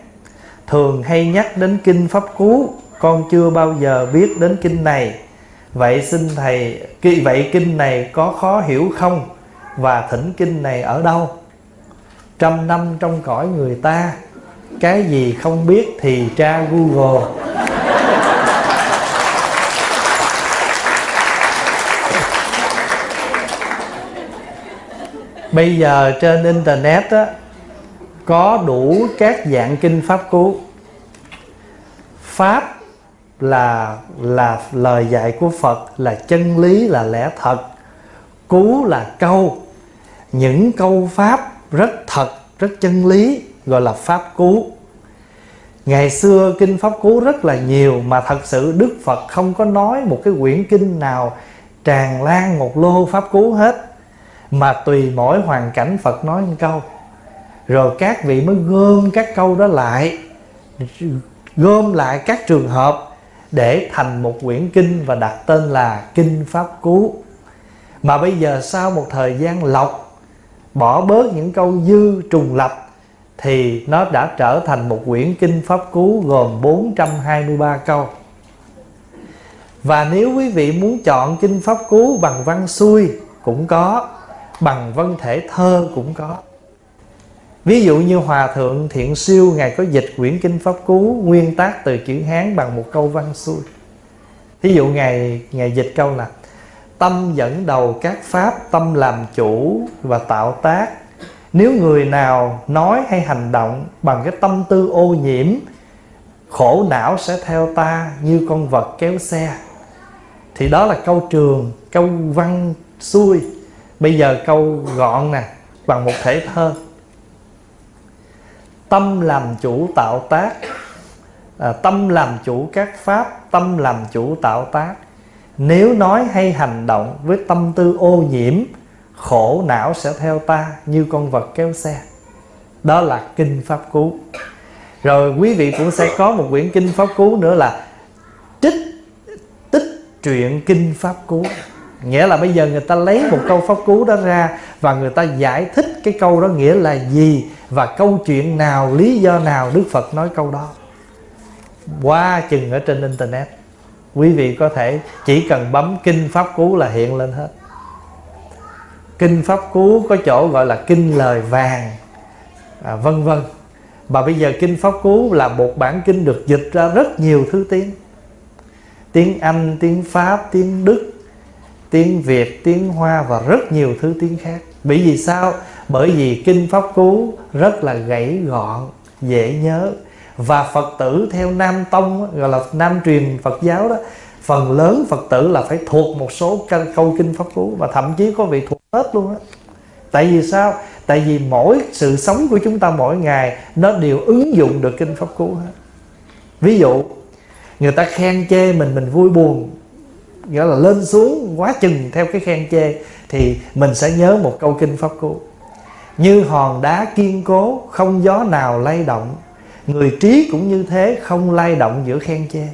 thường hay nhắc đến kinh pháp cú. Con chưa bao giờ biết đến kinh này. Vậy xin thầy vậy kinh này có khó hiểu không? Và thỉnh kinh này ở đâu? Trăm năm trong cõi người ta cái gì không biết thì tra google. Bây giờ trên internet á, có đủ các dạng kinh pháp cứu. Pháp là là lời dạy của phật là chân lý là lẽ thật. Cú là câu. Những câu pháp rất thật rất chân lý gọi là pháp cú. Ngày xưa kinh pháp cú rất là nhiều mà thật sự đức phật không có nói một cái quyển kinh nào tràn lan một lô pháp cú hết. Mà tùy mỗi hoàn cảnh phật nói một câu, rồi các vị mới gom các câu đó lại, gom lại các trường hợp để thành một quyển kinh và đặt tên là kinh pháp cú. Mà bây giờ sau một thời gian lọc, bỏ bớt những câu dư trùng lập thì nó đã trở thành một quyển kinh pháp cú gồm 423 câu. Và nếu quý vị muốn chọn kinh pháp cú bằng văn xuôi cũng có, bằng văn thể thơ cũng có. Ví dụ như hòa thượng thiện siêu ngài có dịch quyển kinh pháp cú nguyên tác từ chữ hán bằng một câu văn xuôi. Thí dụ ngài ngài dịch câu là tâm dẫn đầu các pháp, tâm làm chủ và tạo tác nếu người nào nói hay hành động bằng cái tâm tư ô nhiễm khổ não sẽ theo ta như con vật kéo xe. Thì đó là câu trường câu văn xuôi. Bây giờ câu gọn nè bằng một thể thơ. Tâm làm chủ tạo tác. À, tâm làm chủ các pháp tâm làm chủ tạo tác. Nếu nói hay hành động với tâm tư ô nhiễm khổ não sẽ theo ta như con vật kéo xe. Đó là kinh pháp cú rồi quý vị cũng sẽ có một quyển kinh pháp cú nữa là trích, tích truyện kinh pháp cú nghĩa là bây giờ người ta lấy một câu pháp cú đó ra và người ta giải thích cái câu đó nghĩa là gì và câu chuyện nào, lý do nào đức phật nói câu đó. Qua chừng ở trên internet, quý vị có thể chỉ cần bấm kinh pháp cú là hiện lên hết kinh pháp cú có chỗ gọi là kinh lời vàng à, vân vân. Và bây giờ kinh pháp cú là một bản kinh được dịch ra rất nhiều thứ tiếng. Tiếng anh tiếng pháp tiếng đức tiếng việt tiếng hoa và rất nhiều thứ tiếng khác. Bởi vì sao? Bởi vì kinh pháp cú rất là gãy gọn dễ nhớ. Và phật tử theo nam tông gọi là nam truyền phật giáo đó phần lớn phật tử là phải thuộc một số câu kinh pháp cú. Và thậm chí có vị thuộc hết luôn á. Tại vì sao? Tại vì mỗi sự sống của chúng ta mỗi ngày, nó đều ứng dụng được kinh pháp cú hết. Ví dụ, người ta khen chê mình mình vui buồn, nghĩa là lên xuống quá chừng theo cái khen chê, thì mình sẽ nhớ một câu kinh pháp cú như hòn đá kiên cố, không gió nào lay động, người trí cũng như thế, không lay động giữa khen chê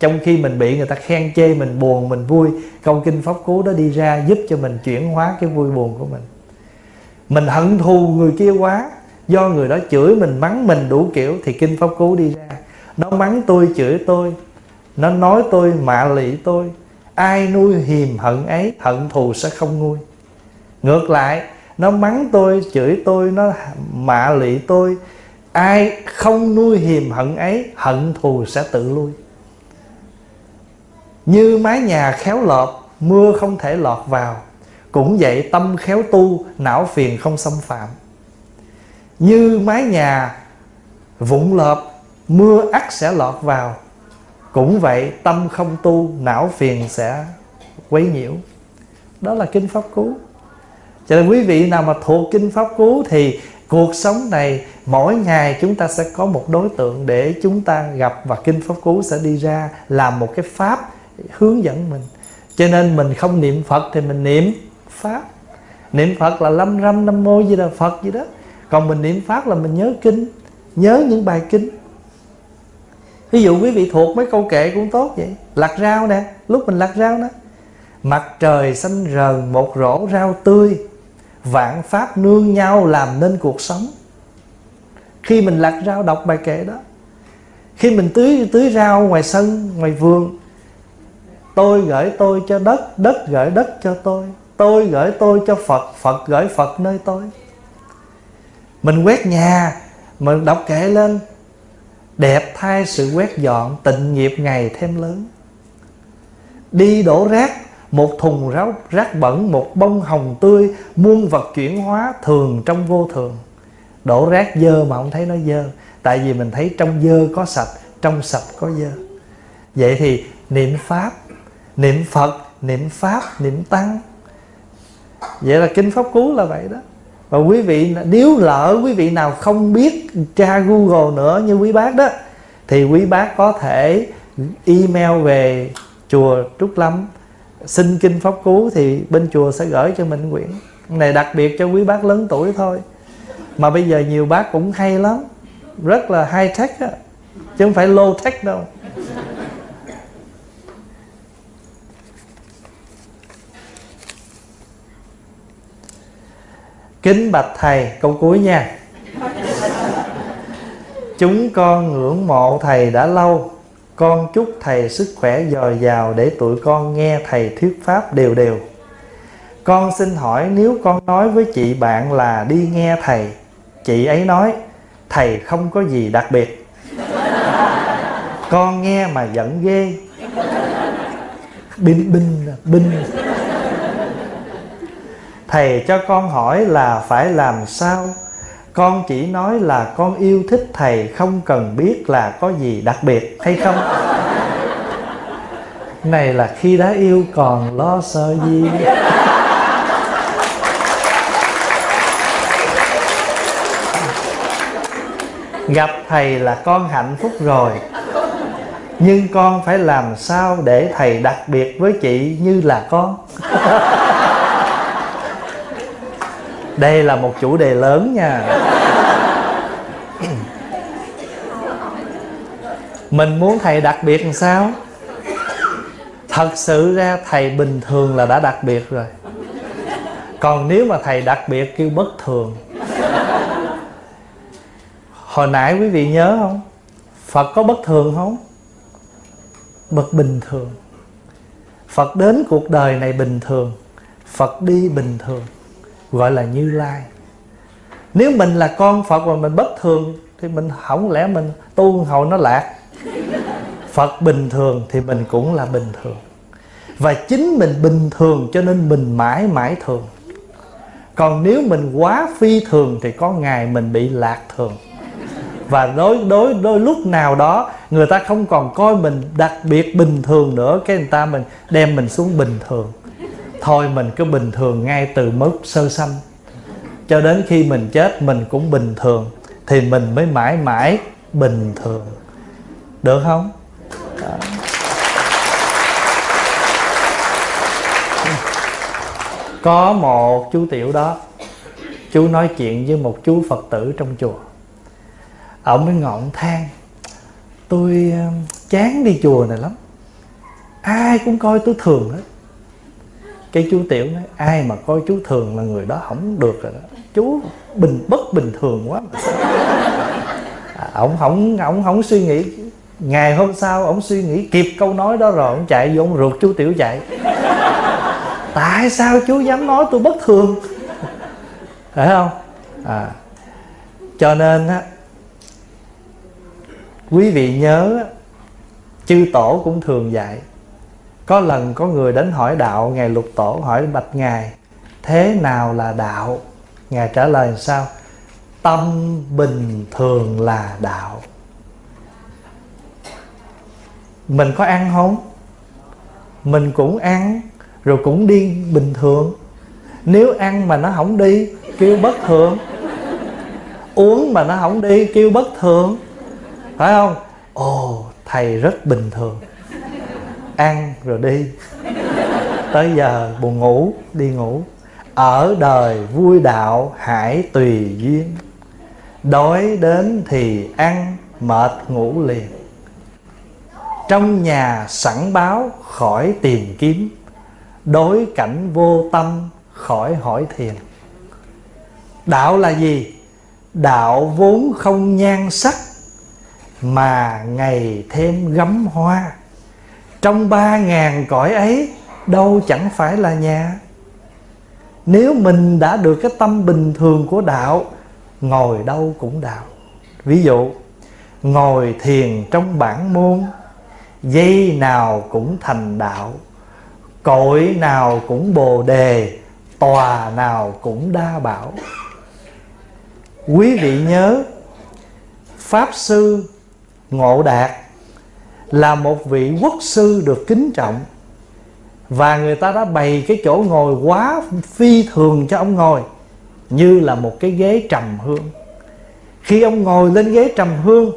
trong khi mình bị người ta khen chê, mình buồn, mình vui câu kinh pháp cú đó đi ra giúp cho mình chuyển hóa cái vui buồn của mình. Mình hận thù người kia quá, do người đó chửi mình, mắng mình đủ kiểu, thì kinh pháp cú đi ra. Nó mắng tôi, chửi tôi. Nó nói tôi, mạ lị tôi. Ai nuôi hiềm hận ấy, hận thù sẽ không nguôi. Ngược lại, nó mắng tôi, chửi tôi, nó mạ lị tôi. Ai không nuôi hiềm hận ấy, hận thù sẽ tự lui như mái nhà khéo lợp mưa không thể lọt vào. Cũng vậy tâm khéo tu, não phiền không xâm phạm. Như mái nhà vụng lợp, mưa ắt sẽ lọt vào. Cũng vậy tâm không tu, não phiền sẽ quấy nhiễu. Đó là kinh pháp cú. Cho nên quý vị nào mà thuộc kinh pháp cú thì cuộc sống này, mỗi ngày chúng ta sẽ có một đối tượng để chúng ta gặp và kinh pháp cú sẽ đi ra làm một cái pháp hướng dẫn mình. Cho nên mình không niệm phật thì mình niệm pháp. Niệm phật là lâm râm, nam mô gì là phật gì đó. Còn mình niệm pháp là mình nhớ kinh, nhớ những bài kinh. Ví dụ quý vị thuộc mấy câu kệ cũng tốt vậy. Lặt rau nè, lúc mình lặt rau đó. Mặt trời xanh rờn, một rổ rau tươi. Vạn pháp nương nhau làm nên cuộc sống. Khi mình lặt rau đọc bài kệ đó, khi mình tưới tưới rau ngoài sân, ngoài vườn tôi gửi tôi cho đất đất gửi đất cho tôi. Tôi gửi tôi cho phật phật gửi phật nơi tôi. Mình quét nhà mình đọc kệ lên. Đẹp thay sự quét dọn tịnh nghiệp ngày thêm lớn. Đi đổ rác một thùng rác, rác bẩn một bông hồng tươi muôn vật chuyển hóa thường trong vô thường. Đổ rác dơ mà không thấy nó dơ tại vì mình thấy trong dơ có sạch trong sạch có dơ. Vậy thì niệm pháp niệm phật, niệm pháp, niệm tăng. Vậy là kinh pháp cú là vậy đó. Và quý vị, nếu lỡ quý vị nào không biết tra google nữa như quý bác đó, thì quý bác có thể email về chùa trúc lâm. Xin kinh pháp cú thì bên chùa sẽ gửi cho mình quyển. Này đặc biệt cho quý bác lớn tuổi thôi. Mà bây giờ nhiều bác cũng hay lắm. Rất là high tech á. Chứ không phải low tech đâu. Kính bạch thầy, câu cuối nha. Chúng con ngưỡng mộ thầy đã lâu. Con chúc thầy sức khỏe dồi dào Để tụi con nghe thầy thuyết pháp đều đều. Con xin hỏi nếu con nói với chị bạn là đi nghe thầy, Chị ấy nói, Thầy không có gì đặc biệt. Con nghe mà giận ghê. Binh binh binh thầy cho con hỏi là phải làm sao? Con chỉ nói là con yêu thích thầy, không cần biết là có gì đặc biệt, hay không? Này là khi đã yêu còn lo sợ gì? Gặp thầy là con hạnh phúc rồi. Nhưng con phải làm sao để thầy đặc biệt với chị như là con? Đây là một chủ đề lớn nha. Mình muốn thầy đặc biệt làm sao? Thật sự ra thầy bình thường là đã đặc biệt rồi. Còn nếu mà thầy đặc biệt kêu bất thường. Hồi nãy quý vị nhớ không? Phật có bất thường không? Bậc bình thường. Phật đến cuộc đời này bình thường. Phật đi bình thường gọi là như lai. Nếu mình là con phật mà mình bất thường, thì mình không lẽ mình tu hồi nó lạc? Phật bình thường thì mình cũng là bình thường. Và chính mình bình thường cho nên mình mãi mãi thường. Còn nếu mình quá phi thường thì có ngày mình bị lạc thường. Và đối đối, đôi lúc nào đó, người ta không còn coi mình đặc biệt bình thường nữa, cái người ta mình đem mình xuống bình thường thôi, mình cứ bình thường ngay từ mức sơ sanh. Cho đến khi mình chết, mình cũng bình thường, thì mình mới mãi mãi bình thường. Được không? Đó. có một chú tiểu đó, chú nói chuyện với một chú phật tử trong chùa. Ông mới ngọn than tôi ờ, chán đi chùa này lắm. Ai cũng coi tôi thường hết cái chú tiểu nói ai mà coi chú thường là người đó không được rồi đó. Chú bình bất bình thường quá. À, ông không ông không suy nghĩ ngày hôm sau ông suy nghĩ kịp câu nói đó rồi ông chạy vô ông ruột chú tiểu chạy. Tại sao chú dám nói tôi bất thường? Phải không? À cho nên á quý vị nhớ chư tổ cũng thường dạy có lần có người đến hỏi đạo, ngài lục tổ hỏi bạch ngài, thế nào là đạo? Ngài trả lời sao? Tâm bình thường là đạo. Mình có ăn không? Mình cũng ăn, rồi cũng đi bình thường. Nếu ăn mà nó không đi, kêu bất thường. Uống mà nó không đi, kêu bất thường. Phải không? Ồ, thầy rất bình thường ăn rồi đi. Tới giờ buồn ngủ, đi ngủ. Ở đời vui đạo hãy tùy duyên. Đói đến thì ăn, mệt ngủ liền. Trong nhà sẵn báo khỏi tìm kiếm. Đối cảnh vô tâm khỏi hỏi thiền. Đạo là gì? Đạo vốn không nhan sắc, mà ngày thêm gấm hoa trong ba ngàn cõi ấy, đâu chẳng phải là nhà. Nếu mình đã được cái tâm bình thường của đạo, ngồi đâu cũng đạo. Ví dụ, ngồi thiền trong bản môn, dây nào cũng thành đạo, cội nào cũng bồ đề, tòa nào cũng đa bảo. Quý vị nhớ, pháp sư ngộ đạt là một vị quốc sư được kính trọng. Và người ta đã bày cái chỗ ngồi quá phi thường cho ông ngồi, như là một cái ghế trầm hương. Khi ông ngồi lên ghế trầm hương,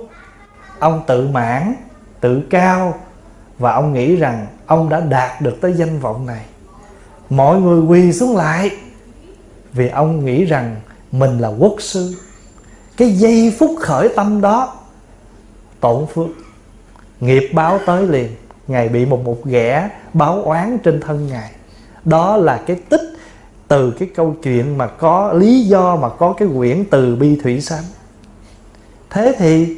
ông tự mãn, tự cao, và ông nghĩ rằng ông đã đạt được tới danh vọng này. Mọi người quỳ xuống lại, vì ông nghĩ rằng mình là quốc sư. Cái giây phút khởi tâm đó, tổn phước nghiệp báo tới liền. Ngài bị một một ghẻ báo oán trên thân ngài. Đó là cái tích từ cái câu chuyện mà có lý do mà có cái quyển từ bi thủy sám. Thế thì,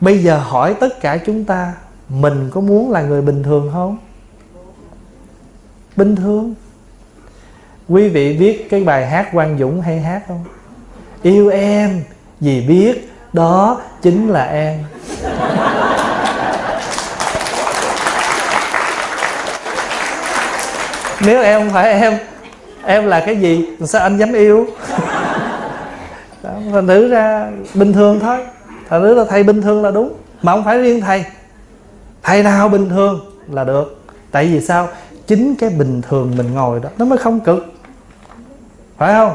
bây giờ hỏi tất cả chúng ta, mình có muốn là người bình thường không? Bình thường. Quý vị biết cái bài hát quang dũng hay hát không? Yêu em vì biết đó chính là em. Nếu em không phải em em là cái gì? Sao anh dám yêu? Đó, thành thử ra bình thường thôi. Thành thử là thầy bình thường là đúng mà không phải riêng thầy. Thầy nào bình thường là được. Tại vì sao? Chính cái bình thường mình ngồi đó nó mới không cực. Phải không?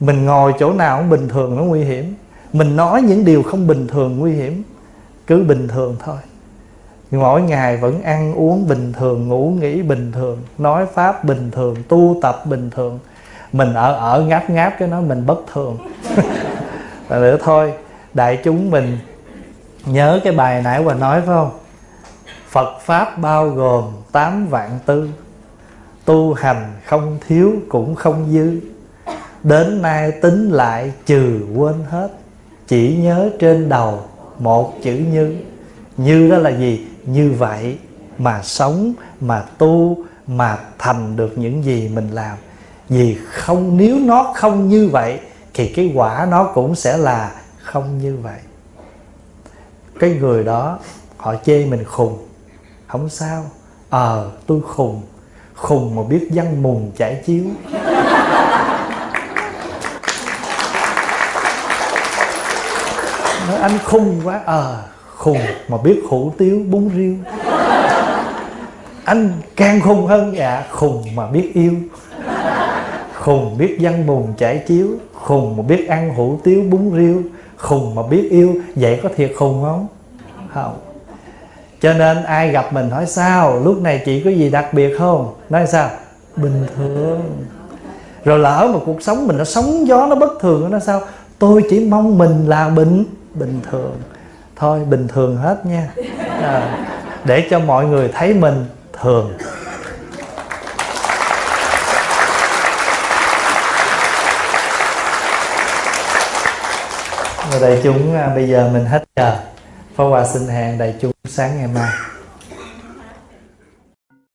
Mình ngồi chỗ nào cũng bình thường nó nguy hiểm. Mình nói những điều không bình thường nguy hiểm cứ bình thường thôi mỗi ngày vẫn ăn uống bình thường, ngủ nghỉ bình thường, nói pháp bình thường, tu tập bình thường. Mình ở ở ngáp ngáp cái nó mình bất thường. [laughs] Là nữa thôi, đại chúng mình nhớ cái bài nãy và nói, phải không? Phật Pháp bao gồm tám vạn tư. Tu hành không thiếu cũng không dư. Đến nay tính lại trừ quên hết. Chỉ nhớ trên đầu một chữ như. Như đó là gì? Như vậy mà sống, mà tu, mà thành được những gì mình làm. Vì không nếu nó không như vậy Thì cái quả nó cũng sẽ là không như vậy. Cái người đó họ chê mình khùng. Không sao. Ờ tôi khùng. Khùng mà biết văn mùng chảy chiếu. Nói anh khùng quá. Ờ à, khùng mà biết hủ tiếu bún riêu. Anh càng khùng hơn dạ khùng mà biết yêu. Khùng biết văn mùng chảy chiếu, khùng mà biết ăn hủ tiếu bún riêu. Khùng mà biết yêu, vậy có thiệt khùng không? Không. Cho nên ai gặp mình hỏi sao, lúc này chị có gì đặc biệt không? Nói sao? Bình thường. Rồi lỡ mà cuộc sống mình nó sóng gió, nó bất thường, nó sao? Tôi chỉ mong mình là bình bình thường thôi bình thường hết nha. À, để cho mọi người thấy mình thường. Rồi đại chúng à, bây giờ mình hết giờ. Phó Hòa xin hẹn đại chúng sáng ngày mai.